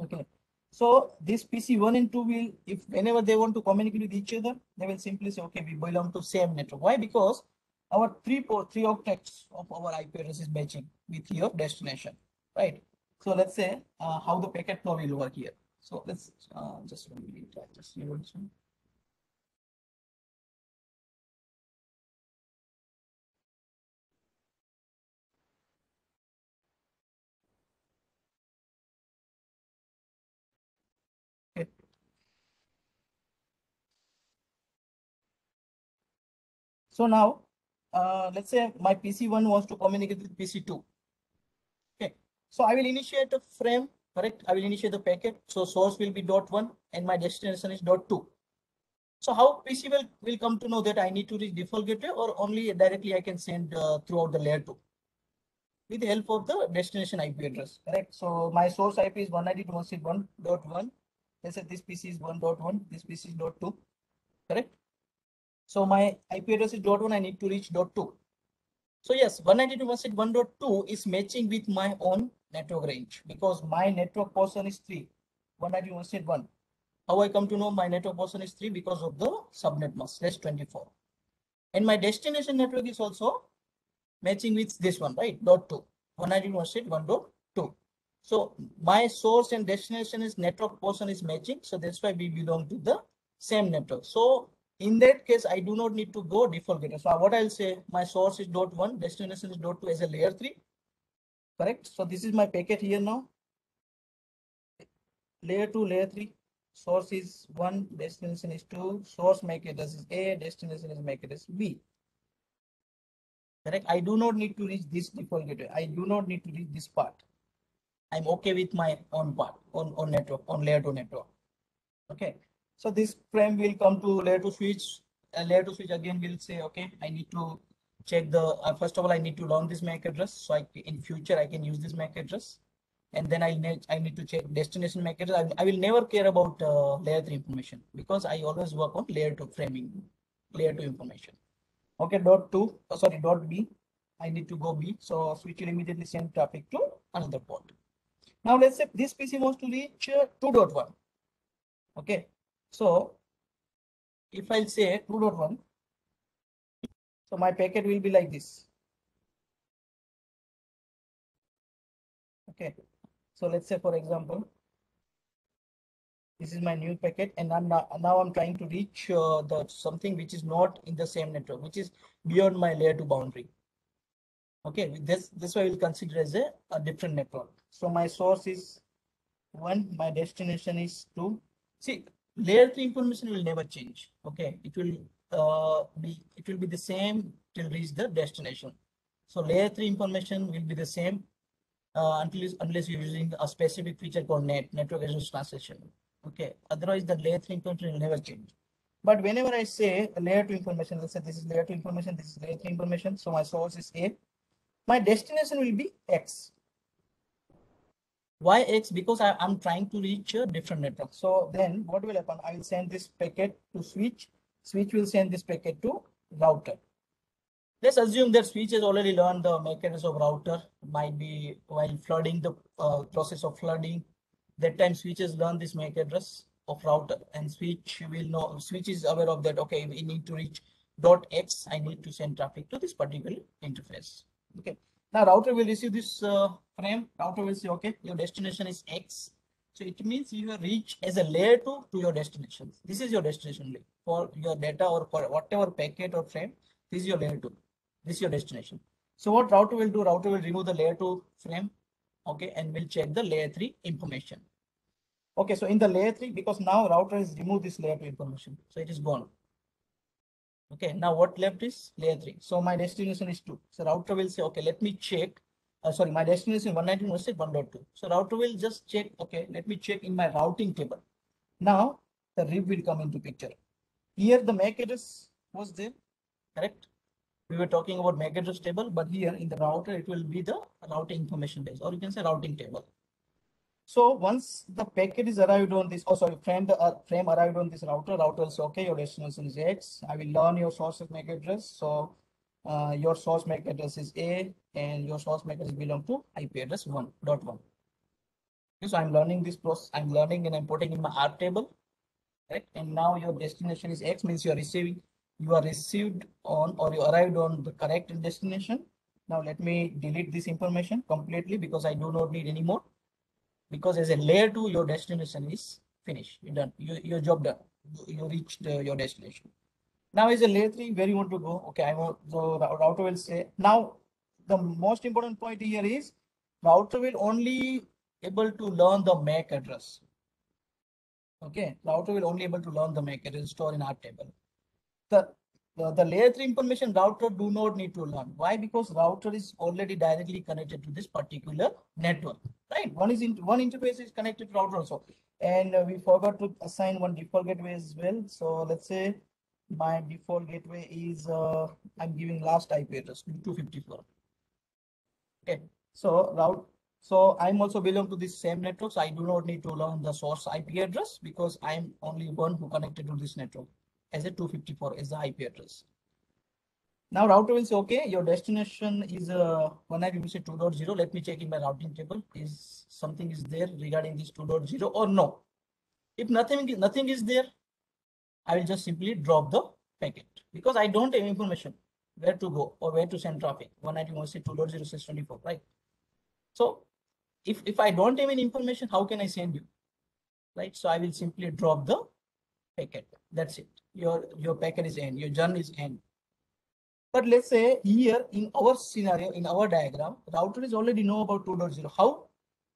Okay. So this PC one and two will, if whenever they want to communicate with each other, they will simply say, okay, we belong to same network. Why? Because our three port, three octets of our IP address is matching with your destination, right? So let's say uh, how the packet flow will work here. So let's uh, just one minute, I'll just see what's on. Okay. So now, uh, let's say my PC1 wants to communicate with PC2. Okay, so I will initiate a frame, correct? I will initiate the packet. So source will be dot one and my destination is dot two. So how PC will, will come to know that I need to reach default gateway or only directly I can send uh, throughout the layer two? With the help of the destination IP address, correct? So my source IP is 192.168.1.1. Let's say this PC is 1.1, this PC is dot two, correct? So my IP address is dot one, I need to reach dot two. So yes, 192.168.1.2 is matching with my own network range because my network portion is three, 192.168.1. How I come to know my network portion is three because of the subnet mask slash 24. And my destination network is also matching with this one, right? Dot two, 192.168.1.2. So my source and destination is network portion is matching. So that's why we belong to the same network. So in that case, I do not need to go default gateway. So what I'll say, my source is dot one, destination is dot two as a layer three. Correct. So this is my packet here now. Layer two, layer three. Source is one, destination is two. Source MAC address is A, destination is MAC address B. Correct. I do not need to reach this default gateway. I do not need to reach this part. I'm okay with my own part on, on network, on layer two network. Okay. So this frame will come to layer two switch. And layer two switch again will say, okay, I need to check the, uh, first of all, I need to learn this MAC address. So I, in future, I can use this MAC address. And then I need, I need to check destination MAC address. I, I will never care about uh, layer three information because I always work on layer two framing, layer two information. Okay, dot two, oh, sorry, dot B. I need to go B. So switch will immediately send traffic to another port. Now let's say this PC wants to reach uh, 2.1. Okay, so if I'll say 2.1, so my packet will be like this. Okay, so let's say for example, this is my new packet and I'm now, now I'm trying to reach uh, the something which is not in the same network, which is beyond my layer two boundary. Okay, this, this I will consider as a, a different network. So my source is one, my destination is two. See, layer three information will never change. Okay, it will uh, be it will be the same till reach the destination. So layer three information will be the same uh, until unless you're using a specific feature called NAT network address translation. Okay, otherwise the layer three information will never change. But whenever I say layer two information, let's say this is layer two information, this is layer three information. So my source is A. My destination will be X. Why X? Because I, am trying to reach a different network. So then what will happen? I will send this packet to switch. Switch will send this packet to router. Let's assume that switch has already learned the mechanism of router. Might be while flooding the uh, process of flooding. That time switch has learned this MAC address of router and switch will know switch is aware of that. Okay, we need to reach dot X. I need to send traffic to this particular interface. Okay. Now router will receive this uh, frame. Router will say, okay, your destination is X. So it means you have reached as a layer two to your destination. This is your destination layer for your data or for whatever packet or frame. This is your layer two. This is your destination. So what router will do? Router will remove the layer two frame. Okay, and will check the layer three information. Okay, so in the layer three, because now router has removed this layer two information, so it is gone. Okay, now what left is layer three. So my destination is two. So router will say, okay, let me check. Uh, sorry, my destination is 192.168.1.2. So router will just check, okay, let me check in my routing table. Now the rib will come into picture. Here the MAC address was there, correct? We were talking about MAC address table, but here in the router, it will be the routing information base, or you can say routing table. So once the packet is arrived on this, oh sorry, frame the uh, frame arrived on this router, router say, okay, your destination is X. I will learn your source MAC address. So uh, your source MAC address is A and your source address belong to IP address one dot one. So I'm learning this process, I'm learning and I'm putting in my ARP table, right? And now your destination is X means you are receiving, you are received on or you arrived on the correct destination. Now let me delete this information completely because I do not need anymore because as a layer two, your destination is finished. You're done. You, your job done. You, reached uh, your destination. Now as a layer three, where you want to go? Okay, I want the router will say now the most important point here is router will only able to learn the MAC address. Okay, router will only able to learn the MAC address store in our table. The the, the layer 3 information router do not need to learn. Why? Because router is already directly connected to this particular network, right? One is in, one interface is connected to router also. And uh, we forgot to assign one default gateway as well. So let's say my default gateway is, uh, I'm giving last IP address 254. Okay, so route, so I'm also belong to this same network. So I do not need to learn the source IP address because I'm only one who connected to this network as a 254 is the IP address. Now router will say, okay, your destination is uh, 192.2.0. Let me check in my routing table. Is something is there regarding this 2.0 or no? If nothing, nothing is there, I will just simply drop the packet because I don't have information where to go or where to send traffic. 192.2.0 says 24, right? So if, if I don't have any information, how can I send you? Right? So I will simply drop the packet. That's it your, your packet is end, your journey is end. But let's say here in our scenario, in our diagram, router is already know about 2.0. How?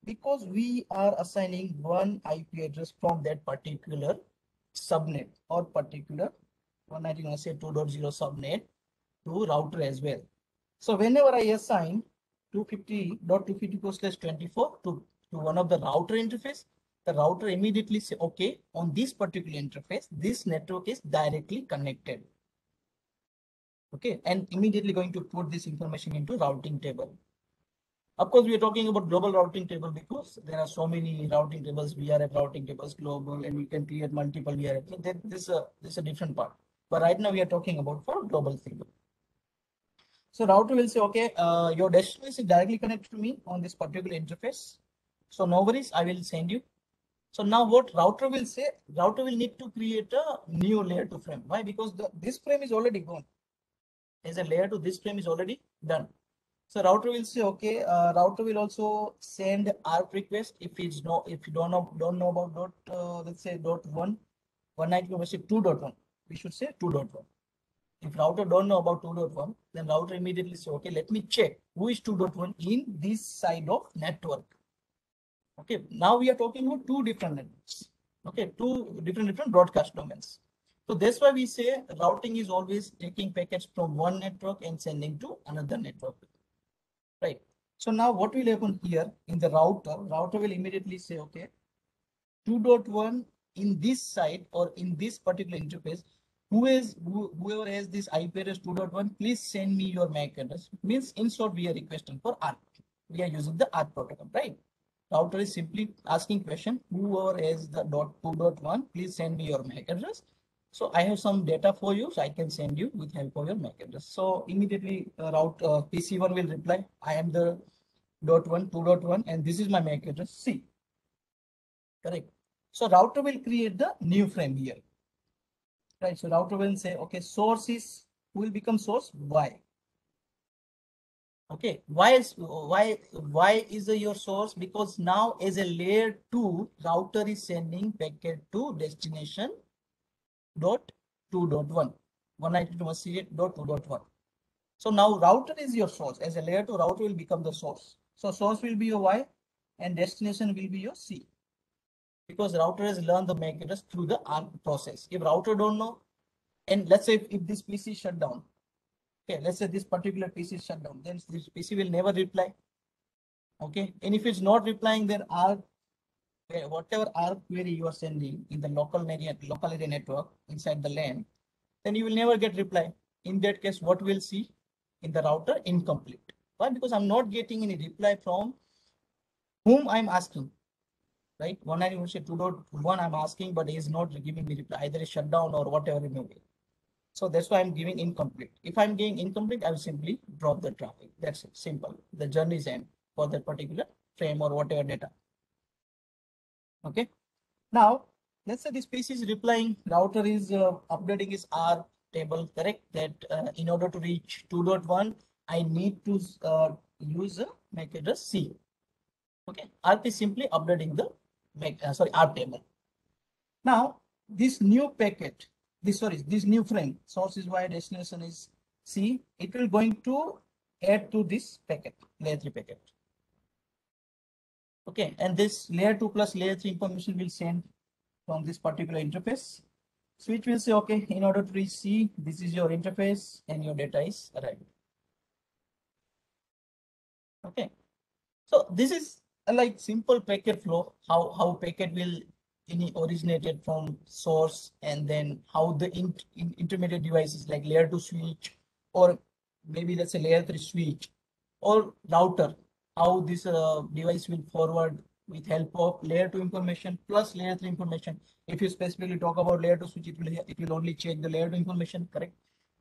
Because we are assigning one IP address from that particular subnet or particular 191 say 2.0 subnet to router as well. So whenever I assign 250.254 slash 24 to, to one of the router interface, the router immediately say, okay, on this particular interface, this network is directly connected. Okay, and immediately going to put this information into routing table. Of course, we are talking about global routing table because there are so many routing tables, VRF routing tables, global, and we can create multiple VRF. This is a this is a different part. But right now we are talking about for global thing. So router will say, okay, uh, your destination is directly connected to me on this particular interface. So no worries, I will send you so now what router will say, router will need to create a new layer two frame. Why? Because the, this frame is already gone. As a layer two this frame is already done. So router will say, okay, uh, router will also send ARP request if it's no, if you don't know, don't know about dot, uh, let's say dot one, one ninety say two dot one. We should say two dot one. If router don't know about 2.1, then router immediately say, okay, let me check who is 2.1 in this side of network. Okay, now we are talking about two different networks. Okay, two different different broadcast domains. So that's why we say routing is always taking packets from one network and sending to another network. Right. So now what will happen here in the router? Router will immediately say, okay, 2.1 in this site or in this particular interface, who is who, whoever has this IP address 2.1, please send me your MAC address. Means in short, we are requesting for ARP. We are using the ARP protocol, right? router is simply asking question whoever is the dot two dot one please send me your MAC address so I have some data for you so I can send you with help of your MAC address so immediately uh, route uh, PC1 will reply I am the dot one two dot one and this is my MAC address C correct so router will create the new frame here right? So router will say okay source is will become source? Y. Okay why is why why is your source? Because now as a layer 2 router is sending packet to destination dot 2.1 192.168.2.1 so now router is your source. As a layer 2 router will become the source. So source will be your y and destination will be your c because router has learned the MAC address through the ARP process if router don't know and let's say if, if this PC is shut down, okay, let's say this particular PC is shut down, then this PC will never reply. Okay, and if it's not replying, then eh, whatever ARP query you are sending in the local area, local area network inside the LAN, then you will never get reply. In that case, what we'll see in the router incomplete. Why? Because I'm not getting any reply from whom I'm asking. Right? One dot one I'm asking, but he is not giving me reply. Either it's shut down or whatever it may be. So that's why I'm giving incomplete. If I'm giving incomplete, I will simply drop the traffic. That's it. Simple. The journey is end for that particular frame or whatever data. Okay. Now, let's say this PC is replying, router is uh, updating his ARP table, correct? That uh, in order to reach 2.1, I need to uh, use a MAC address C. Okay, RP is simply updating the uh, sorry, ARP table. Now, this new packet, this sorry, this new frame, source is Y, destination is C, it will going to add to this packet, layer 3 packet. Okay, and this layer 2 plus layer 3 information will send from this particular interface. Switch will say, okay, in order to reach C, this is your interface and your data is arrived. Okay, so this is like simple packet flow, how, how packet will any originated from source and then how the in, in intermediate devices like layer 2 switch or maybe let's say layer 3 switch or router, how this uh, device will forward with help of layer 2 information plus layer 3 information. If you specifically talk about layer 2 switch, it will, it will only check the layer 2 information, correct?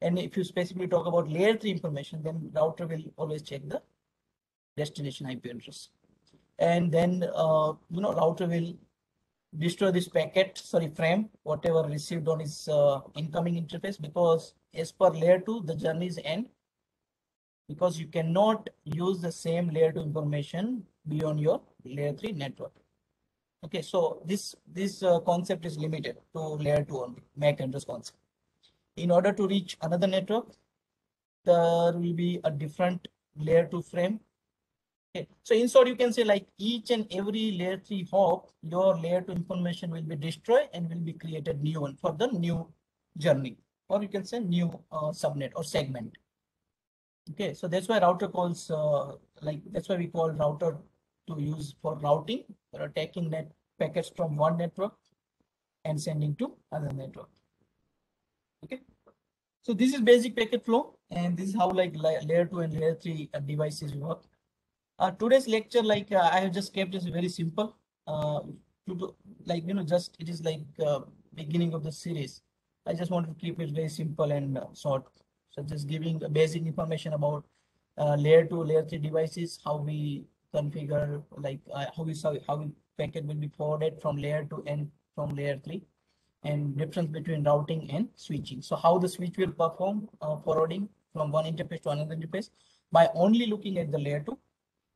And if you specifically talk about layer 3 information, then router will always check the destination IP address. And then, uh, you know, router will destroy this packet, sorry, frame, whatever received on its uh, incoming interface, because as per layer 2, the journeys end because you cannot use the same layer 2 information beyond your layer 3 network. Okay, so this this uh, concept is limited to layer 2 only, MAC address concept. In order to reach another network, there will be a different layer 2 frame. Okay, so in short, you can say like each and every layer 3 hop, your layer 2 information will be destroyed and will be created new one for the new journey, or you can say new uh, subnet or segment. Okay, so that's why router calls uh, like that's why we call router to use for routing or taking net packets from one network and sending to other network. Okay, so this is basic packet flow, and this is how like layer two and layer three uh, devices work. Uh, today's lecture, like uh, I have just kept this very simple. Uh, to like you know, just it is like uh, beginning of the series. I just want to keep it very simple and uh, short. So just giving basic information about uh, layer two, layer three devices, how we configure, like how we saw how we packet will be forwarded from layer two and from layer three, and difference between routing and switching. So how the switch will perform forwarding from one interface to another interface by only looking at the layer two,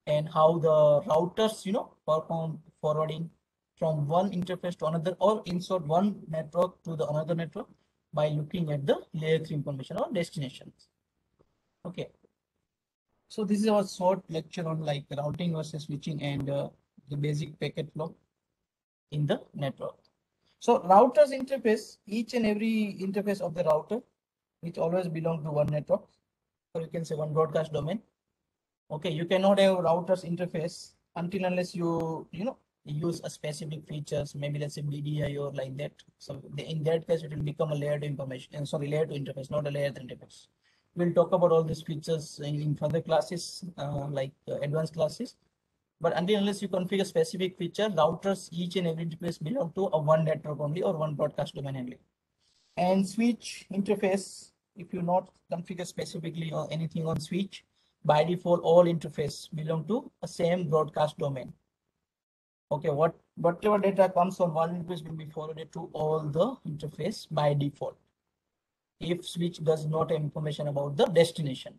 and how the routers, you know, perform forwarding from one interface to another or insert one network to the another network by looking at the layer 3 information or destinations. Okay. So this is our short lecture on like routing versus switching and uh, the basic packet flow in the network. So routers interface, each and every interface of the router, which always belong to one network, or you can say one broadcast domain. Okay, you cannot have routers interface until unless you, you know, use a specific features, maybe let's say BDI or like that. So in that case, it will become a layer two information and sorry, layer two interface, not a layer two interface. We'll talk about all these features in, in further classes, uh, like uh, advanced classes. But until unless you configure specific feature, routers, each and every interface belong to a one network only or one broadcast domain only. And switch interface, if you not configure specifically or anything on switch, by default, all interface belong to a same broadcast domain. Okay what whatever data comes from one interface will be forwarded to all the interface by default if switch does not have information about the destination.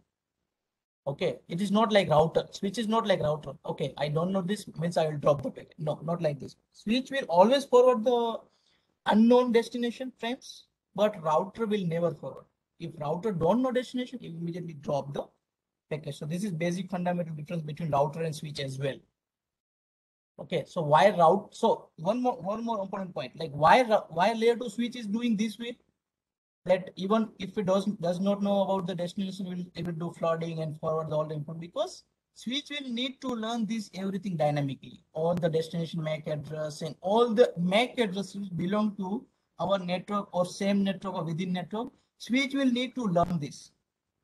Okay it is not like router switch is not like router. Okay i don't know this means i will drop the packet. No not like this. Switch will always forward the unknown destination frames but router will never forward. If router don't know destination it immediately drop the packet so this is basic fundamental difference between router and switch as well Okay, so why route? So one more one more important point, like why why layer two switch is doing this way? that even if it does does not know about the destination, will it will do flooding and forward all the information because switch will need to learn this everything dynamically. All the destination MAC address and all the MAC addresses belong to our network or same network or within network. Switch will need to learn this.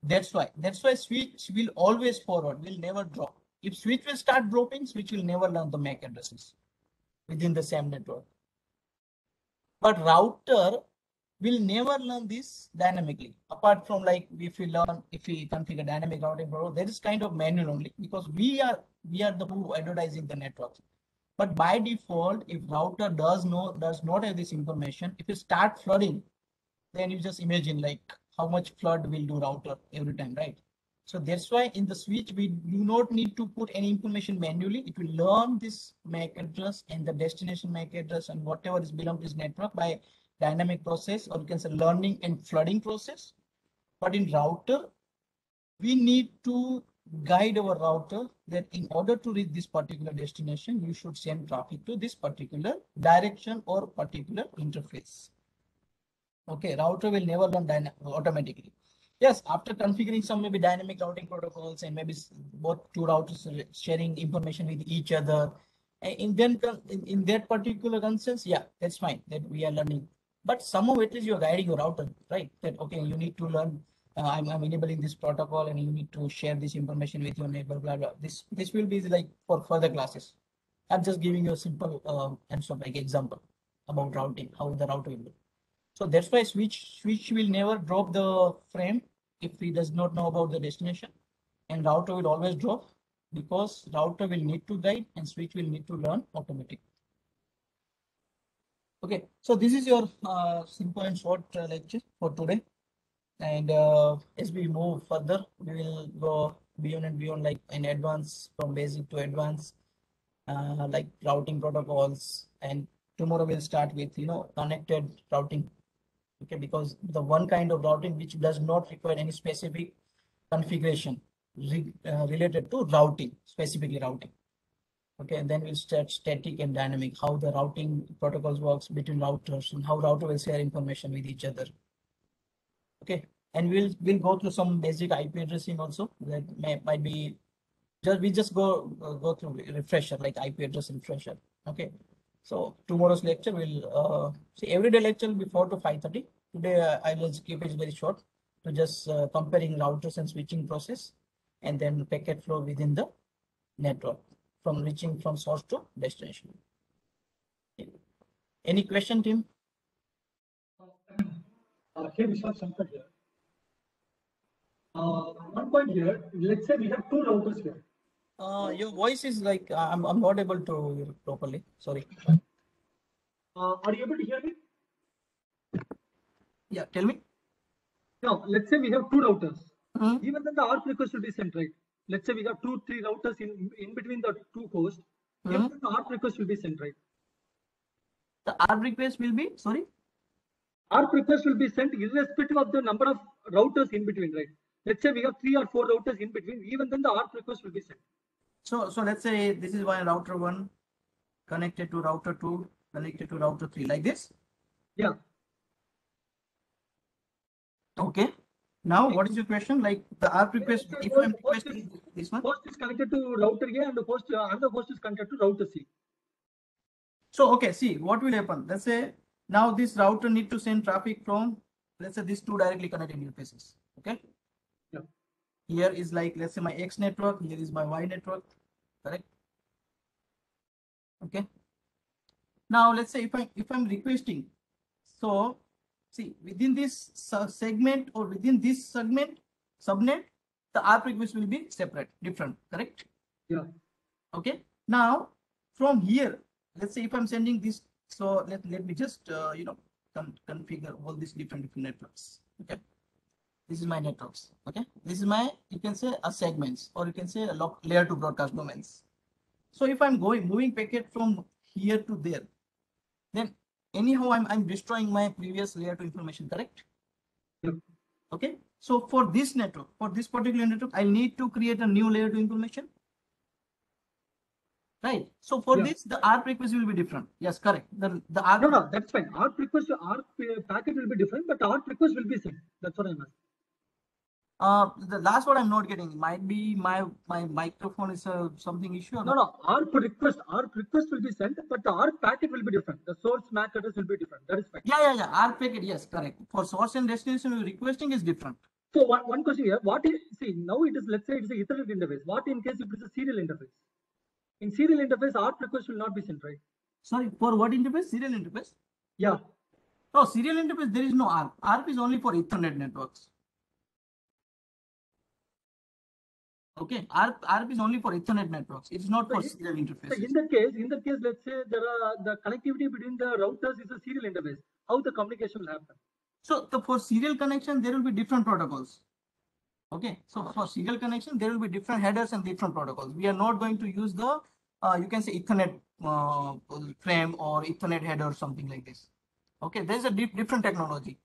That's why. That's why switch will always forward, will never drop. If switch will start dropping, switch will never learn the MAC addresses within the same network. But router will never learn this dynamically. Apart from like if we learn, if we configure dynamic routing protocol, there is kind of manual only because we are we are the who advertising the network. But by default, if router does know does not have this information, if you start flooding, then you just imagine like how much flood will do router every time, right? So that's why in the switch, we do not need to put any information manually. It will learn this MAC address and the destination MAC address and whatever is belong to this network by dynamic process or you can say learning and flooding process. But in router, we need to guide our router that in order to reach this particular destination, you should send traffic to this particular direction or particular interface. Okay, router will never learn automatically. Yes, after configuring some maybe dynamic routing protocols and maybe both two routers sharing information with each other. In then in, that particular instance, yeah, that's fine that we are learning. But somehow at least you're guiding your router, right? That okay, you need to learn. Uh, I'm, I'm enabling this protocol and you need to share this information with your neighbor, blah, blah. This this will be like for further classes. I'm just giving you a simple uh, and so like example about routing, how the router will do. So that's why switch switch will never drop the frame if he does not know about the destination and router will always drop because router will need to guide and switch will need to learn automatically. Okay, so this is your uh, simple and short uh, lecture for today. And uh, as we move further, we will go beyond and beyond like in advance from basic to advanced, uh, like routing protocols. And tomorrow we'll start with, you know, connected routing okay because the one kind of routing which does not require any specific configuration re, uh, related to routing specifically routing. Okay and then we'll start static and dynamic how the routing protocols works between routers and how router will share information with each other. Okay and we'll we'll go through some basic ip addressing also that may, might be just we just go uh, go through refresher like ip address refresher. Okay so tomorrow's lecture will uh, see every day lecture will be 4 to 5.30. Today uh, I will keep it very short to just uh, comparing routers and switching process and then packet flow within the network from reaching from source to destination. Any question, Tim? Uh, here Vishal Shankar here. Uh, one point here, let's say we have two routers here. Uh, your voice is like I'm I'm not able to hear properly. Sorry. Uh, are you able to hear me? Yeah, tell me. Now, let's say we have two routers. Hmm? Even then, the ARP request will be sent, right? Let's say we have two, three routers in in between the two hosts. Hmm? Even then the ARP request will be sent, right? The ARP request will be sorry. ARP request will be sent irrespective of the number of routers in between, right? Let's say we have three or four routers in between. Even then, the ARP request will be sent. So, so let's say this is my router one connected to router two, connected to router three, like this. Yeah. Okay. Now, what is your question? Like the ARP request, if I'm requesting this one. Host is connected to router A and the host, uh, another host is connected to router C. So, okay, see what will happen. Let's say now this router need to send traffic from, let's say these two directly connected interfaces. Okay. Yeah. Here is like, let's say my X network, here is my Y network, correct? Okay. Now, let's say if I if I'm requesting, so see within this segment or within this segment subnet, the ARP request will be separate, different, correct? Yeah. Okay. Now, from here, let's say if I'm sending this, so let let me just uh, you know con configure all these different different networks. Okay this is my networks okay this is my you can say a segments or you can say a layer two broadcast domains so if i'm going moving packet from here to there then anyhow i'm, I'm destroying my previous layer two information correct yep. okay so for this network for this particular network i need to create a new layer two information right? So for Yeah. this, the ARP request will be different. Yes, correct. The, the ARP No, no, that's fine. ARP request, ARP uh, packet will be different, but ARP request will be same That's what I'm asking. Uh, the last one I'm not getting might be my my microphone is uh, something issue. Or No, no, ARP request, ARP request will be sent, but the ARP packet will be different. The source MAC address will be different. That is fine. Yeah, yeah, yeah. ARP packet, yes, correct. For source and destination, requesting is different. So one, one question here, what is, see, now it is, let's say it is a Ethernet interface. What in case if it is a serial interface? In serial interface, ARP request will not be sent, right? Sorry, for what interface? Serial interface? Yeah. Oh, serial interface, there is no ARP. ARP is only for Ethernet networks. Okay, ARP, ARP is only for Ethernet networks. It's not for serial So in interfaces. that case, in that case, let's say there are the connectivity between the routers is a serial interface. How the communication will happen? So the, for serial connection, there will be different protocols. Okay, so for serial connection, there will be different headers and different protocols. We are not going to use the, uh, you can say Ethernet uh, frame or Ethernet header or something like this. Okay, there's a dif- different technology.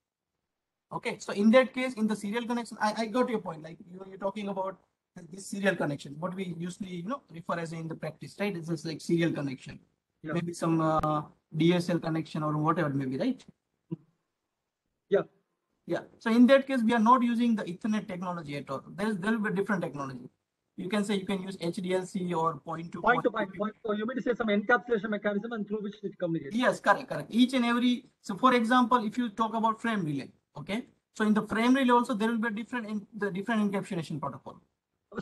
Okay, so in that case, in the serial connection, I, I got your point. Like you, you're talking about this serial connection, what we usually, you know, refer as in the practice, right? this is like serial connection. Yeah. Maybe some uh, DSL connection or whatever, maybe, right? Yeah. Yeah, so in that case, we are not using the Ethernet technology at all. There is, there will be different technology. You can say you can use HDLC or point to Point Point to point, point. So you mean to say some encapsulation mechanism and through which it communicates? Yes, correct, correct. Each and every, so for example, if you talk about frame relay, okay? So in the frame relay also, there will be a different, in the different encapsulation protocol.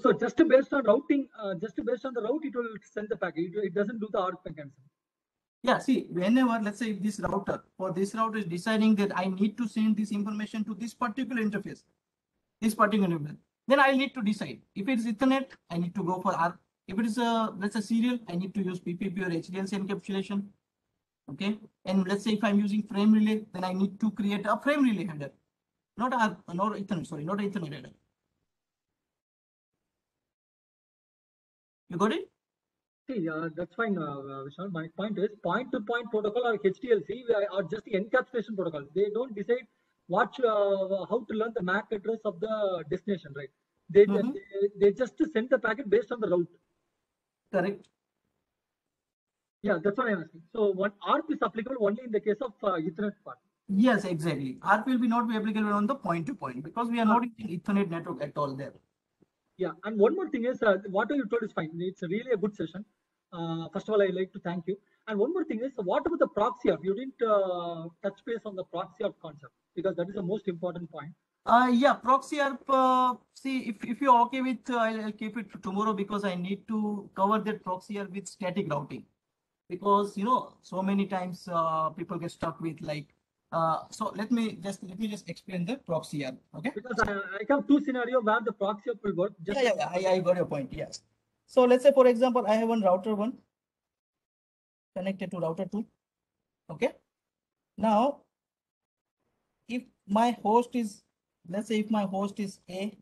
So just based on routing, uh, just based on the route, it will send the packet. It, it doesn't do the ARP mechanism. Yeah, see, whenever, let's say this router, for this router is deciding that I need to send this information to this particular interface, this particular interface, then I need to decide. If it is Ethernet, I need to go for ARP. If it is a, let's say serial, I need to use PPP or HDLC encapsulation. Okay, and let's say if I'm using frame relay, then I need to create a frame relay header, not a, not Ethernet, sorry, not Ethernet header. You got it? See, uh, that's fine, uh, uh, Vishal. My point is point-to-point protocol or HDLC are, just the encapsulation protocols. They don't decide what uh, how to learn the MAC address of the destination, right? They, Mhm. they they just send the packet based on the route. Correct. Yeah, that's what I'm asking. So one ARP is applicable only in the case of uh, Ethernet part. Yes, exactly. ARP will be not be applicable on the point to point because we are not using Ethernet network at all there. Yeah, and one more thing is uh, what you told is fine. It's really a good session. Uh, first of all, I like to thank you. And one more thing is, what about the proxy ARP? You didn't uh, touch base on the proxy ARP concept because that is the most important point. Uh, yeah, proxy ARP. Uh, see, if, if you're okay with, uh, I'll, keep it tomorrow because I need to cover that proxy ARP with static routing. Because you know, so many times uh, people get stuck with like. Uh, so let me just let me just explain the proxy here. Okay. Because I, I have two scenario where the proxy ARP will work. Just yeah, yeah, yeah, I, I got your point. Yes. So let's say, for example, I have one router one connected to router two. Okay. Now, if my host is, let's say, if my host is A,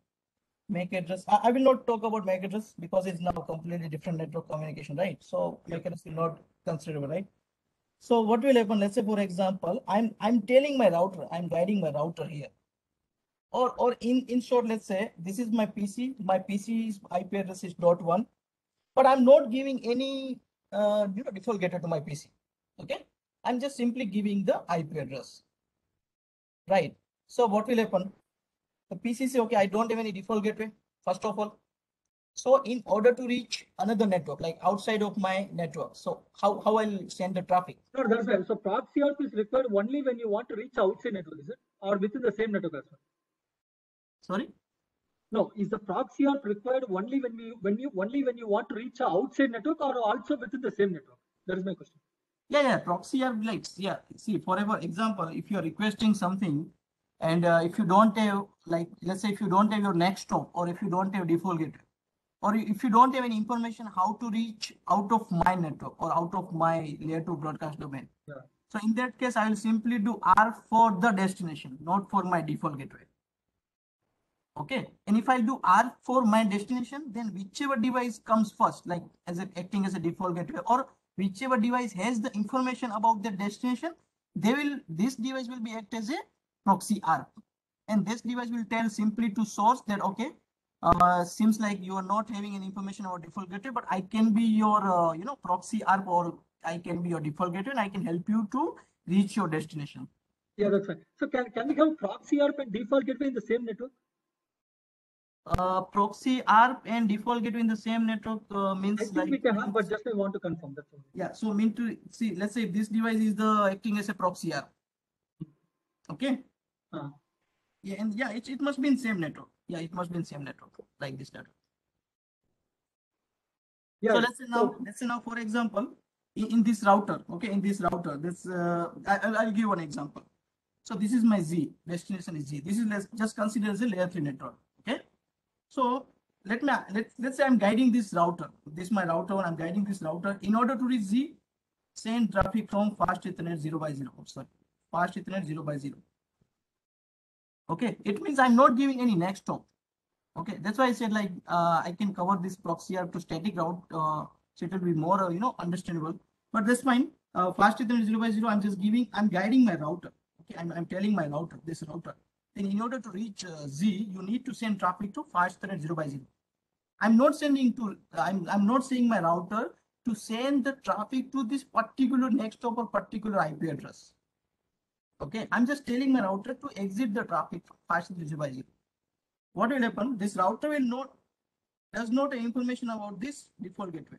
MAC address. I, I will not talk about MAC address because it's now completely different network communication, right? So MAC address will not considerable, right? So what will happen? Let's say, for example, I'm I'm telling my router, I'm guiding my router here. Or or in in short let's say this is my pc my pc's ip address is dot one but i'm not giving any uh, you know default gateway to my pc okay? I'm just simply giving the ip address right? So what will happen? The pc say okay i don't have any default gateway first of all so in order to reach another network like outside of my network so how how i'll send the traffic no, that's right. So proxy ARP is required only when you want to reach outside network, is it? Or within the same network as well? sorry No, is the proxy ARP required only when we when you only when you want to reach a outside network or also within the same network? That is my question. Yeah, yeah, proxy ARP like, yeah, see, for example, if you're requesting something and uh, if you don't have, like, let's say if you don't have your next hop or if you don't have default gateway or if you don't have any information how to reach out of my network or out of my layer 2 broadcast domain. Yeah. So in that case, I will simply do ARP for the destination, not for my default gateway. Okay. And if I do ARP for my destination, then whichever device comes first, like as a, acting as a default gateway or whichever device has the information about the destination, they will, this device will be act as a proxy ARP. And this device will tell simply to source that, okay, uh, seems like you are not having any information about default gateway, but I can be your, uh, you know, proxy ARP or I can be your default gateway and I can help you to reach your destination. Yeah, that's fine. So can, can we have proxy ARP and default gateway in the same network? Uh, proxy ARP and default gateway in the same network uh, means I think like we can have, but just I want to confirm, that. yeah. So mean to see, let's say if this device is the acting as a proxy ARP. Okay. Uh. Yeah, and yeah, it, it must be in same network. Yeah, it must be in same network like this network. Yeah, So let's say now, let's say now, for example, in, in this router, okay, in this router, this, uh, I, I'll, I'll give one example. So this is my Z, destination is Z. This is let's just consider as a layer three network, okay? So let me, let, let's say I'm guiding this router. This is my router and I'm guiding this router in order to reach Z, send traffic from fast ethernet zero by zero, oh, sorry, fast ethernet zero by zero. Okay, it means I'm not giving any next hop. Okay, that's why I said like uh, I can cover this proxy to static route, uh, so it will be more uh, you know understandable. But that's fine. Uh, fast Ethernet zero by zero. I'm just giving. I'm guiding my router. Okay, I'm, I'm telling my router this router. Then in order to reach uh, Z, you need to send traffic to fast Ethernet zero by zero. I'm not sending to. I'm I'm not saying my router to send the traffic to this particular next hop or particular IP address. Okay, I'm just telling my router to exit the traffic fast by zero what will happen? This router will not does not information about this default gateway.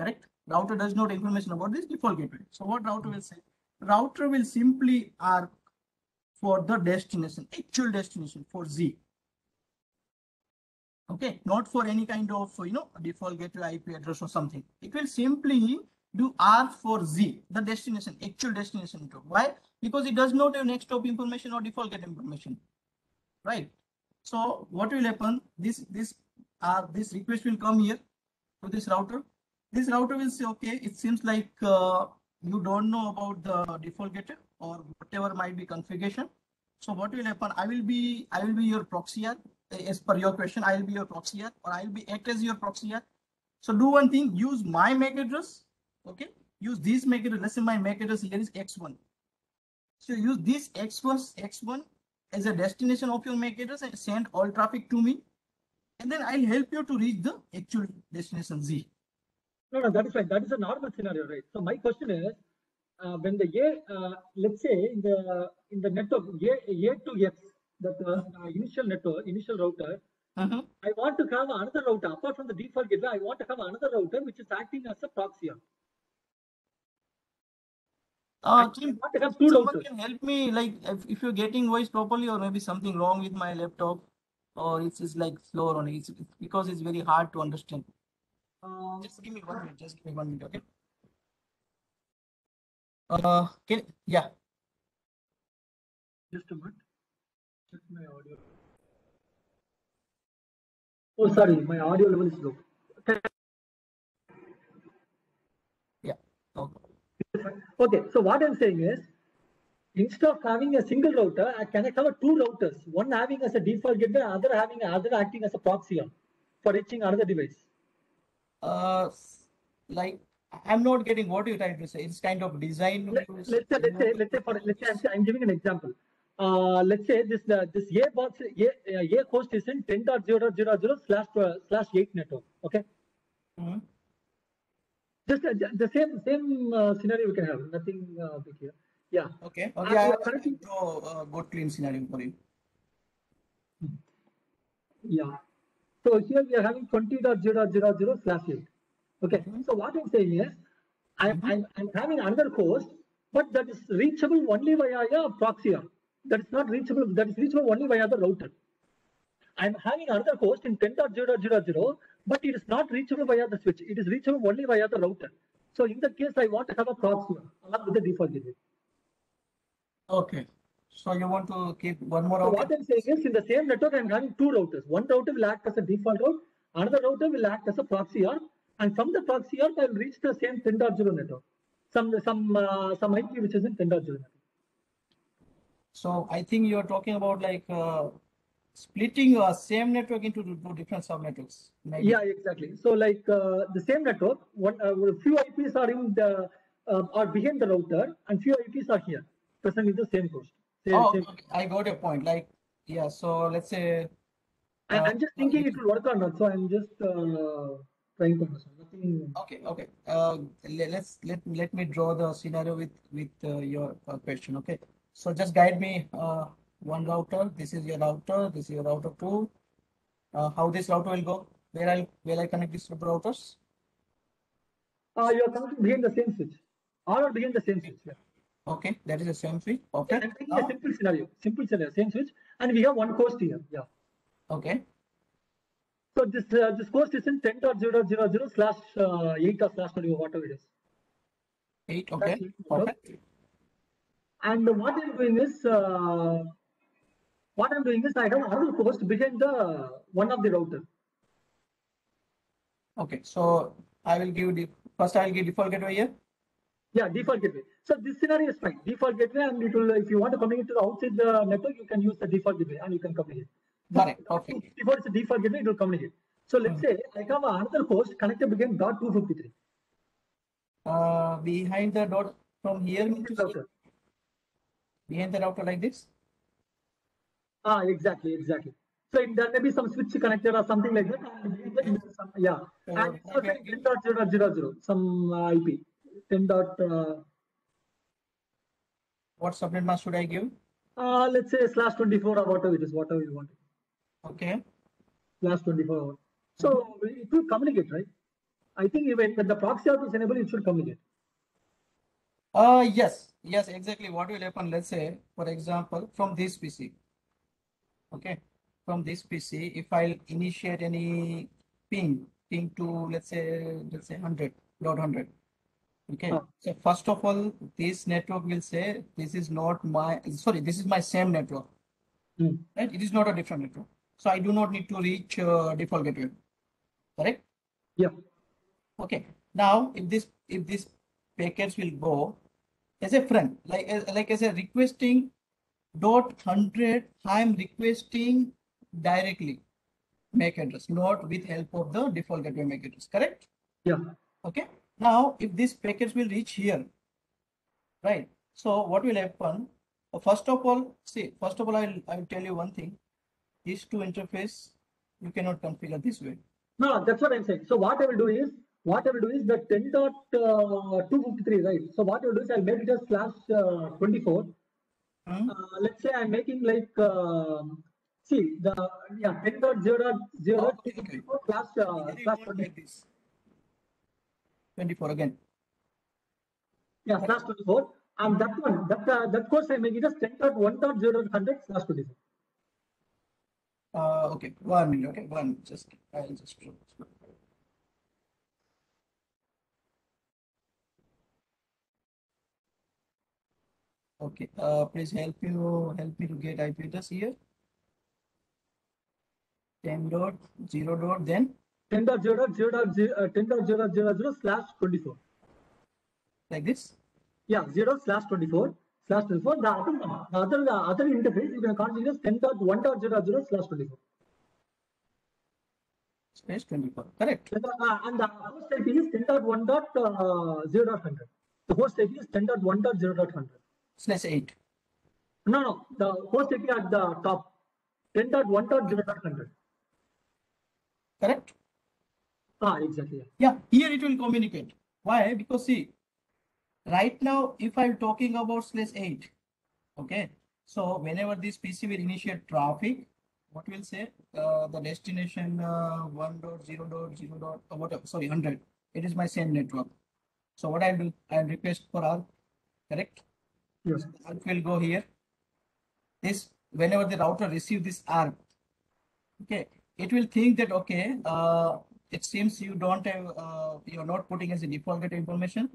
Correct? Router does not information about this default gateway. So what router will say? Router will simply ARP for the destination, actual destination for Z. Okay, not for any kind of you know default gateway IP address or something. It will simply do ARP for Z, the destination, actual destination. network. Why? Because it does not have next hop information or default gateway information. Right? So what will happen? This this uh, this request will come here to this router. This router will say, okay, it seems like uh, you don't know about the default gateway or whatever might be configuration. So what will happen? I will be I will be your proxyer as per your question. I will be your proxyer or I will be act as your proxyer. So do one thing. Use my MAC address. Okay. Use this MAC address. Let's say my MAC address here is x1. So use this x1 x1 as a destination of your address and send all traffic to me. And then I'll help you to reach the actual destination Z. No, no, that is right. That is a normal scenario, right? So my question is, uh, when the A, uh, let's say in the in the network A, A to X, that uh, uh, initial network, initial router, Mhm. I want to have another router apart from the default gateway. I want to have another router which is acting as a proxy. Uh, I Kim, want to have two someone can help me, like if, if you're getting voice properly, or maybe something wrong with my laptop, or it's just like slower on it. It's because it's very hard to understand. Um, Just give me one minute. Just give me one minute, okay? Uh, can yeah. just a minute. Check my audio. Oh, sorry, my audio level is low. Okay. Okay, so what I'm saying is, instead of having a single router, I can I have two routers, one having as a default gateway, other having other acting as a proxy for reaching another device. Uh, like I'm not getting what you're trying to say. It's kind of design. Let, us say, let's say, let's say, for, let's say, I'm, I'm giving an example. Uh, let's say this uh, this A box A, uh, A host is in 10.0.0.0 slash uh, slash 8 network. Okay, Mhm. Just uh, the same same uh, scenario we can have. Nothing uh, big here. Yeah. Okay. Uh, Okay. I will are currently- draw a good clean scenario for you. Yeah. So here we are having 20.0.0.0 slash 8. Okay. Mhm. So what I'm saying is, I'm, Mhm. I'm, I'm having another host, but that is reachable only via a proxy. That is not reachable, that is reachable only via the router. I'm having another host in 10.0.0.0, but it is not reachable via the switch. It is reachable only via the router. So in that case, I want to have a proxy along with the default gateway. Okay. So you want to keep one more So out? what I'm saying is, in the same network, I'm having two routers. One router will act as a default route, another router will act as a proxy ARP, and from the proxy ARP, I'll reach the same 10.0 network. Some some uh, some IP which is in 10.0 network. So I think you're talking about like uh, splitting a same network into two different sub networks. Maybe. Yeah, exactly. So like uh, the same network, what uh, few IPs are in the uh, are behind the router, and few IPs are here, present in the same host. Same, Oh, same- okay. I got your point. Like, yeah. So let's say I, Uh, I'm just thinking it will work or not. So I'm just uh, trying to understand. Nothing. Okay, okay. Uh, le- let's let let me draw the scenario with with uh, your uh, question. Okay, so just guide me. Uh, one router. This is your router. This is your router two. Uh, how this router will go? Where I'll where I connect these two routers? Uh, you're connecting behind the same switch. All are behind the same switch. Yeah. Okay, that is the same switch. I'm Okay. taking a simple scenario. Simple scenario. Same switch, and we have one host here. Yeah. okay. So this uh, this host is in 10.0.0.0 slash uh, 8 or slash 20 whatever it is. Eight. Okay. That's it. Perfect. And what I'm doing is, uh, what I'm doing is I have another host behind the one of the router. Okay. So I will give the first. I will give default gateway here. Yeah, default gateway. So this scenario is fine. Default gateway, and it will, if you want to communicate to the outside the network, you can use the default gateway and you can communicate. Got it. Okay. Before it's a default gateway, it will communicate. So let's Hmm. say I have another host connected behind dot 253. Uh, behind the dot from here means to Router. behind the router like this. Ah, exactly, exactly. So it, there may be some switch connected or something like that. and behind that, there is some- yeah. So And it's 10.0.0.0, some uh, IP. 10 dot, uh, What subnet mask should I give? uh, let's say slash 24 or whatever it is, whatever you want. Okay. Slash 24 hour. So it will communicate, right? I think even when the proxy ARP is enabled, it should communicate. Uh, yes, yes, exactly. What will happen? Let's say, for example, from this PC. Okay, from this PC, if I'll initiate any ping, ping to let's say, let's say hundred, dot hundred. Okay, Ah. so first of all, this network will say this is not my, sorry, this is my same network. Hmm. Right? It is not a different network. So I do not need to reach uh, default gateway. Correct? Yeah. Okay. Now, if this if this packets will go as a friend, like as, like as a requesting dot hundred, I am requesting directly MAC address, not with help of the default gateway MAC address. Correct? Yeah. Okay. Now, if these packets will reach here, right? So what will happen? First of all, see, first of all, I'll I will tell you one thing. These two interface you cannot configure this way. No, that's what I'm saying. So what I will do is, what I will do is the 10 dot uh, 253, right? So what I will do is I'll make it as slash uh, 24. Hmm? Uh, let's say I'm making like, um see, the, yeah, 10 dot 0 dot 0 Okay. 254 uh, Here you slash want 20, like this. 24 again. yeah, slash 24. And that one, that, uh, that course I make it as 10 dot 1 dot 0 dot 100 slash 24. Uh, okay, one minute. Okay, one. Just I'll just. Okay. Uh, please help you help me to get IP address here. Ten dot zero dot then 10 dot 0 dot 0 dot 0, uh, 10 dot 0 dot 0 0 slash 24. like this. Yeah, 0 slash 24 slash 24. The other, the other, the other interface, you can configure as 10 dot 1 dot 0 dot 0 slash 24. Space 24. Correct. And the, uh, and the host IP is 10.1 dot one uh, 0 dot 100. The host IP is 10.1 dot 0 dot 100. Slash eight. No, no, the host IP at the top 10.1 dot 0 dot 100. Correct. Ah, exactly. yeah. Yeah, here it will communicate. Why? Because see, right now, if I'm talking about slash eight, okay, so whenever this PC will initiate traffic, what will say uh, the destination uh, one dot zero dot zero dot uh, whatever, sorry, hundred. It is my same network. So what I do, I request for ARP, correct? Yes. ARP will go here. This whenever the router receive this ARP, okay, it will think that okay, uh, it seems you don't have uh, you're not putting as a default gateway information,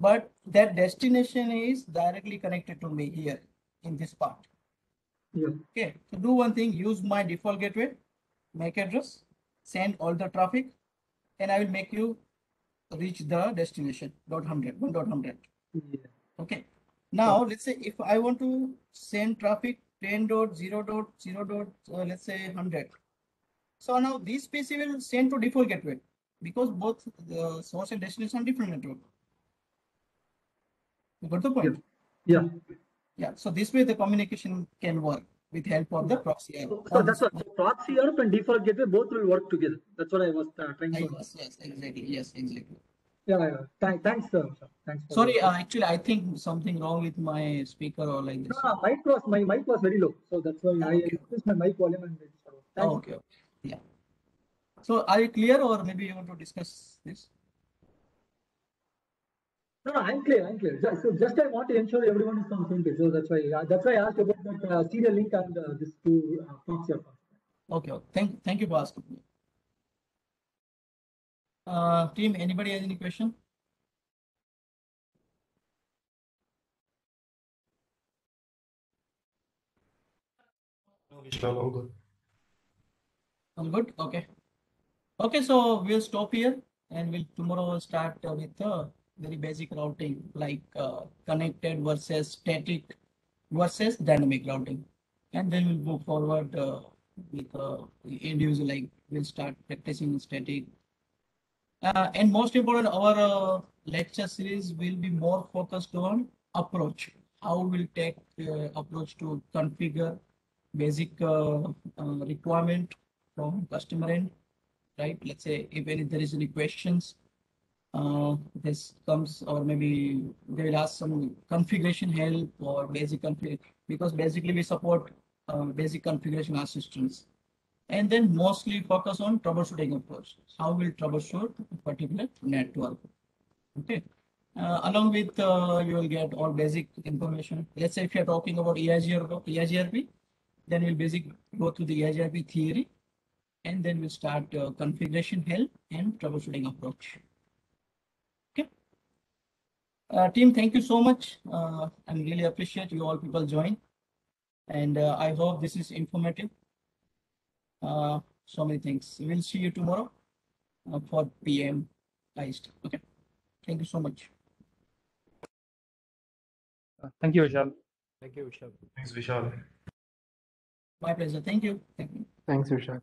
but that destination is directly connected to me here in this part. Yeah. Okay, so do one thing, use my default gateway, MAC address, send all the traffic, and I will make you reach the destination dot hundred, one dot hundred. yeah. Okay. Now let's say if I want to send traffic 10 dot 0 dot 0 dot uh, let's say 100. So now this PC will send to default gateway because both the source and destination are different network. You got the point? Yeah. Yeah. So this way the communication can work with help of the proxy. So, so that's what so proxy ARP and default gateway both will work together. That's what I was uh, trying to. Yes, yes, exactly. Yes, exactly. Yeah, yeah. Thank, thanks, sir. Thanks. Sorry, uh, actually, I think something wrong with my speaker or like this. No, mic was my mic was very low, so that's why I Okay. increased my mic volume and it sort of- thanks. Oh, okay, okay, yeah. So are you clear or maybe you want to discuss this? No, no, I'm clear. I'm clear. Just, so just I want to ensure everyone is on the same page. So that's why uh, that's why I asked about that uh, serial link and uh, this two uh, proxy ARP. Okay, okay. Thank, thank you for asking. me. Uh, team, anybody has any question? No, Vishal, all good. All good? Okay. Okay, so we'll stop here and we'll tomorrow start uh, with the very basic routing like uh, connected versus static versus dynamic routing. And then we'll move forward uh, with uh, individual like we'll start practicing static. Uh, and most important, our uh, lecture series will be more focused on approach. How we'll take uh, approach to configure basic uh, uh, requirement from customer end, right? Let's say if any, there is any questions, uh, this comes or maybe they will ask some configuration help or basic config because basically we support basic configuration assistance. And then mostly focus on troubleshooting approach. How will troubleshoot a particular network? Okay. Uh, along with uh, you will get all basic information. Let's say if you're talking about EIGRP, EIGRP, then we'll basically go through the EIGRP theory and then we'll start uh, configuration help and troubleshooting approach. Okay. Uh, team, thank you so much. Uh, I really appreciate you all people join. And uh, I hope this is informative. Uh, so many things. We'll see you tomorrow uh, for PM IST. Okay. Thank you so much. Thank you, Vishal. Thank you, Vishal. Thanks, Vishal. My pleasure. Thank you. Thank you. Thanks, Vishal.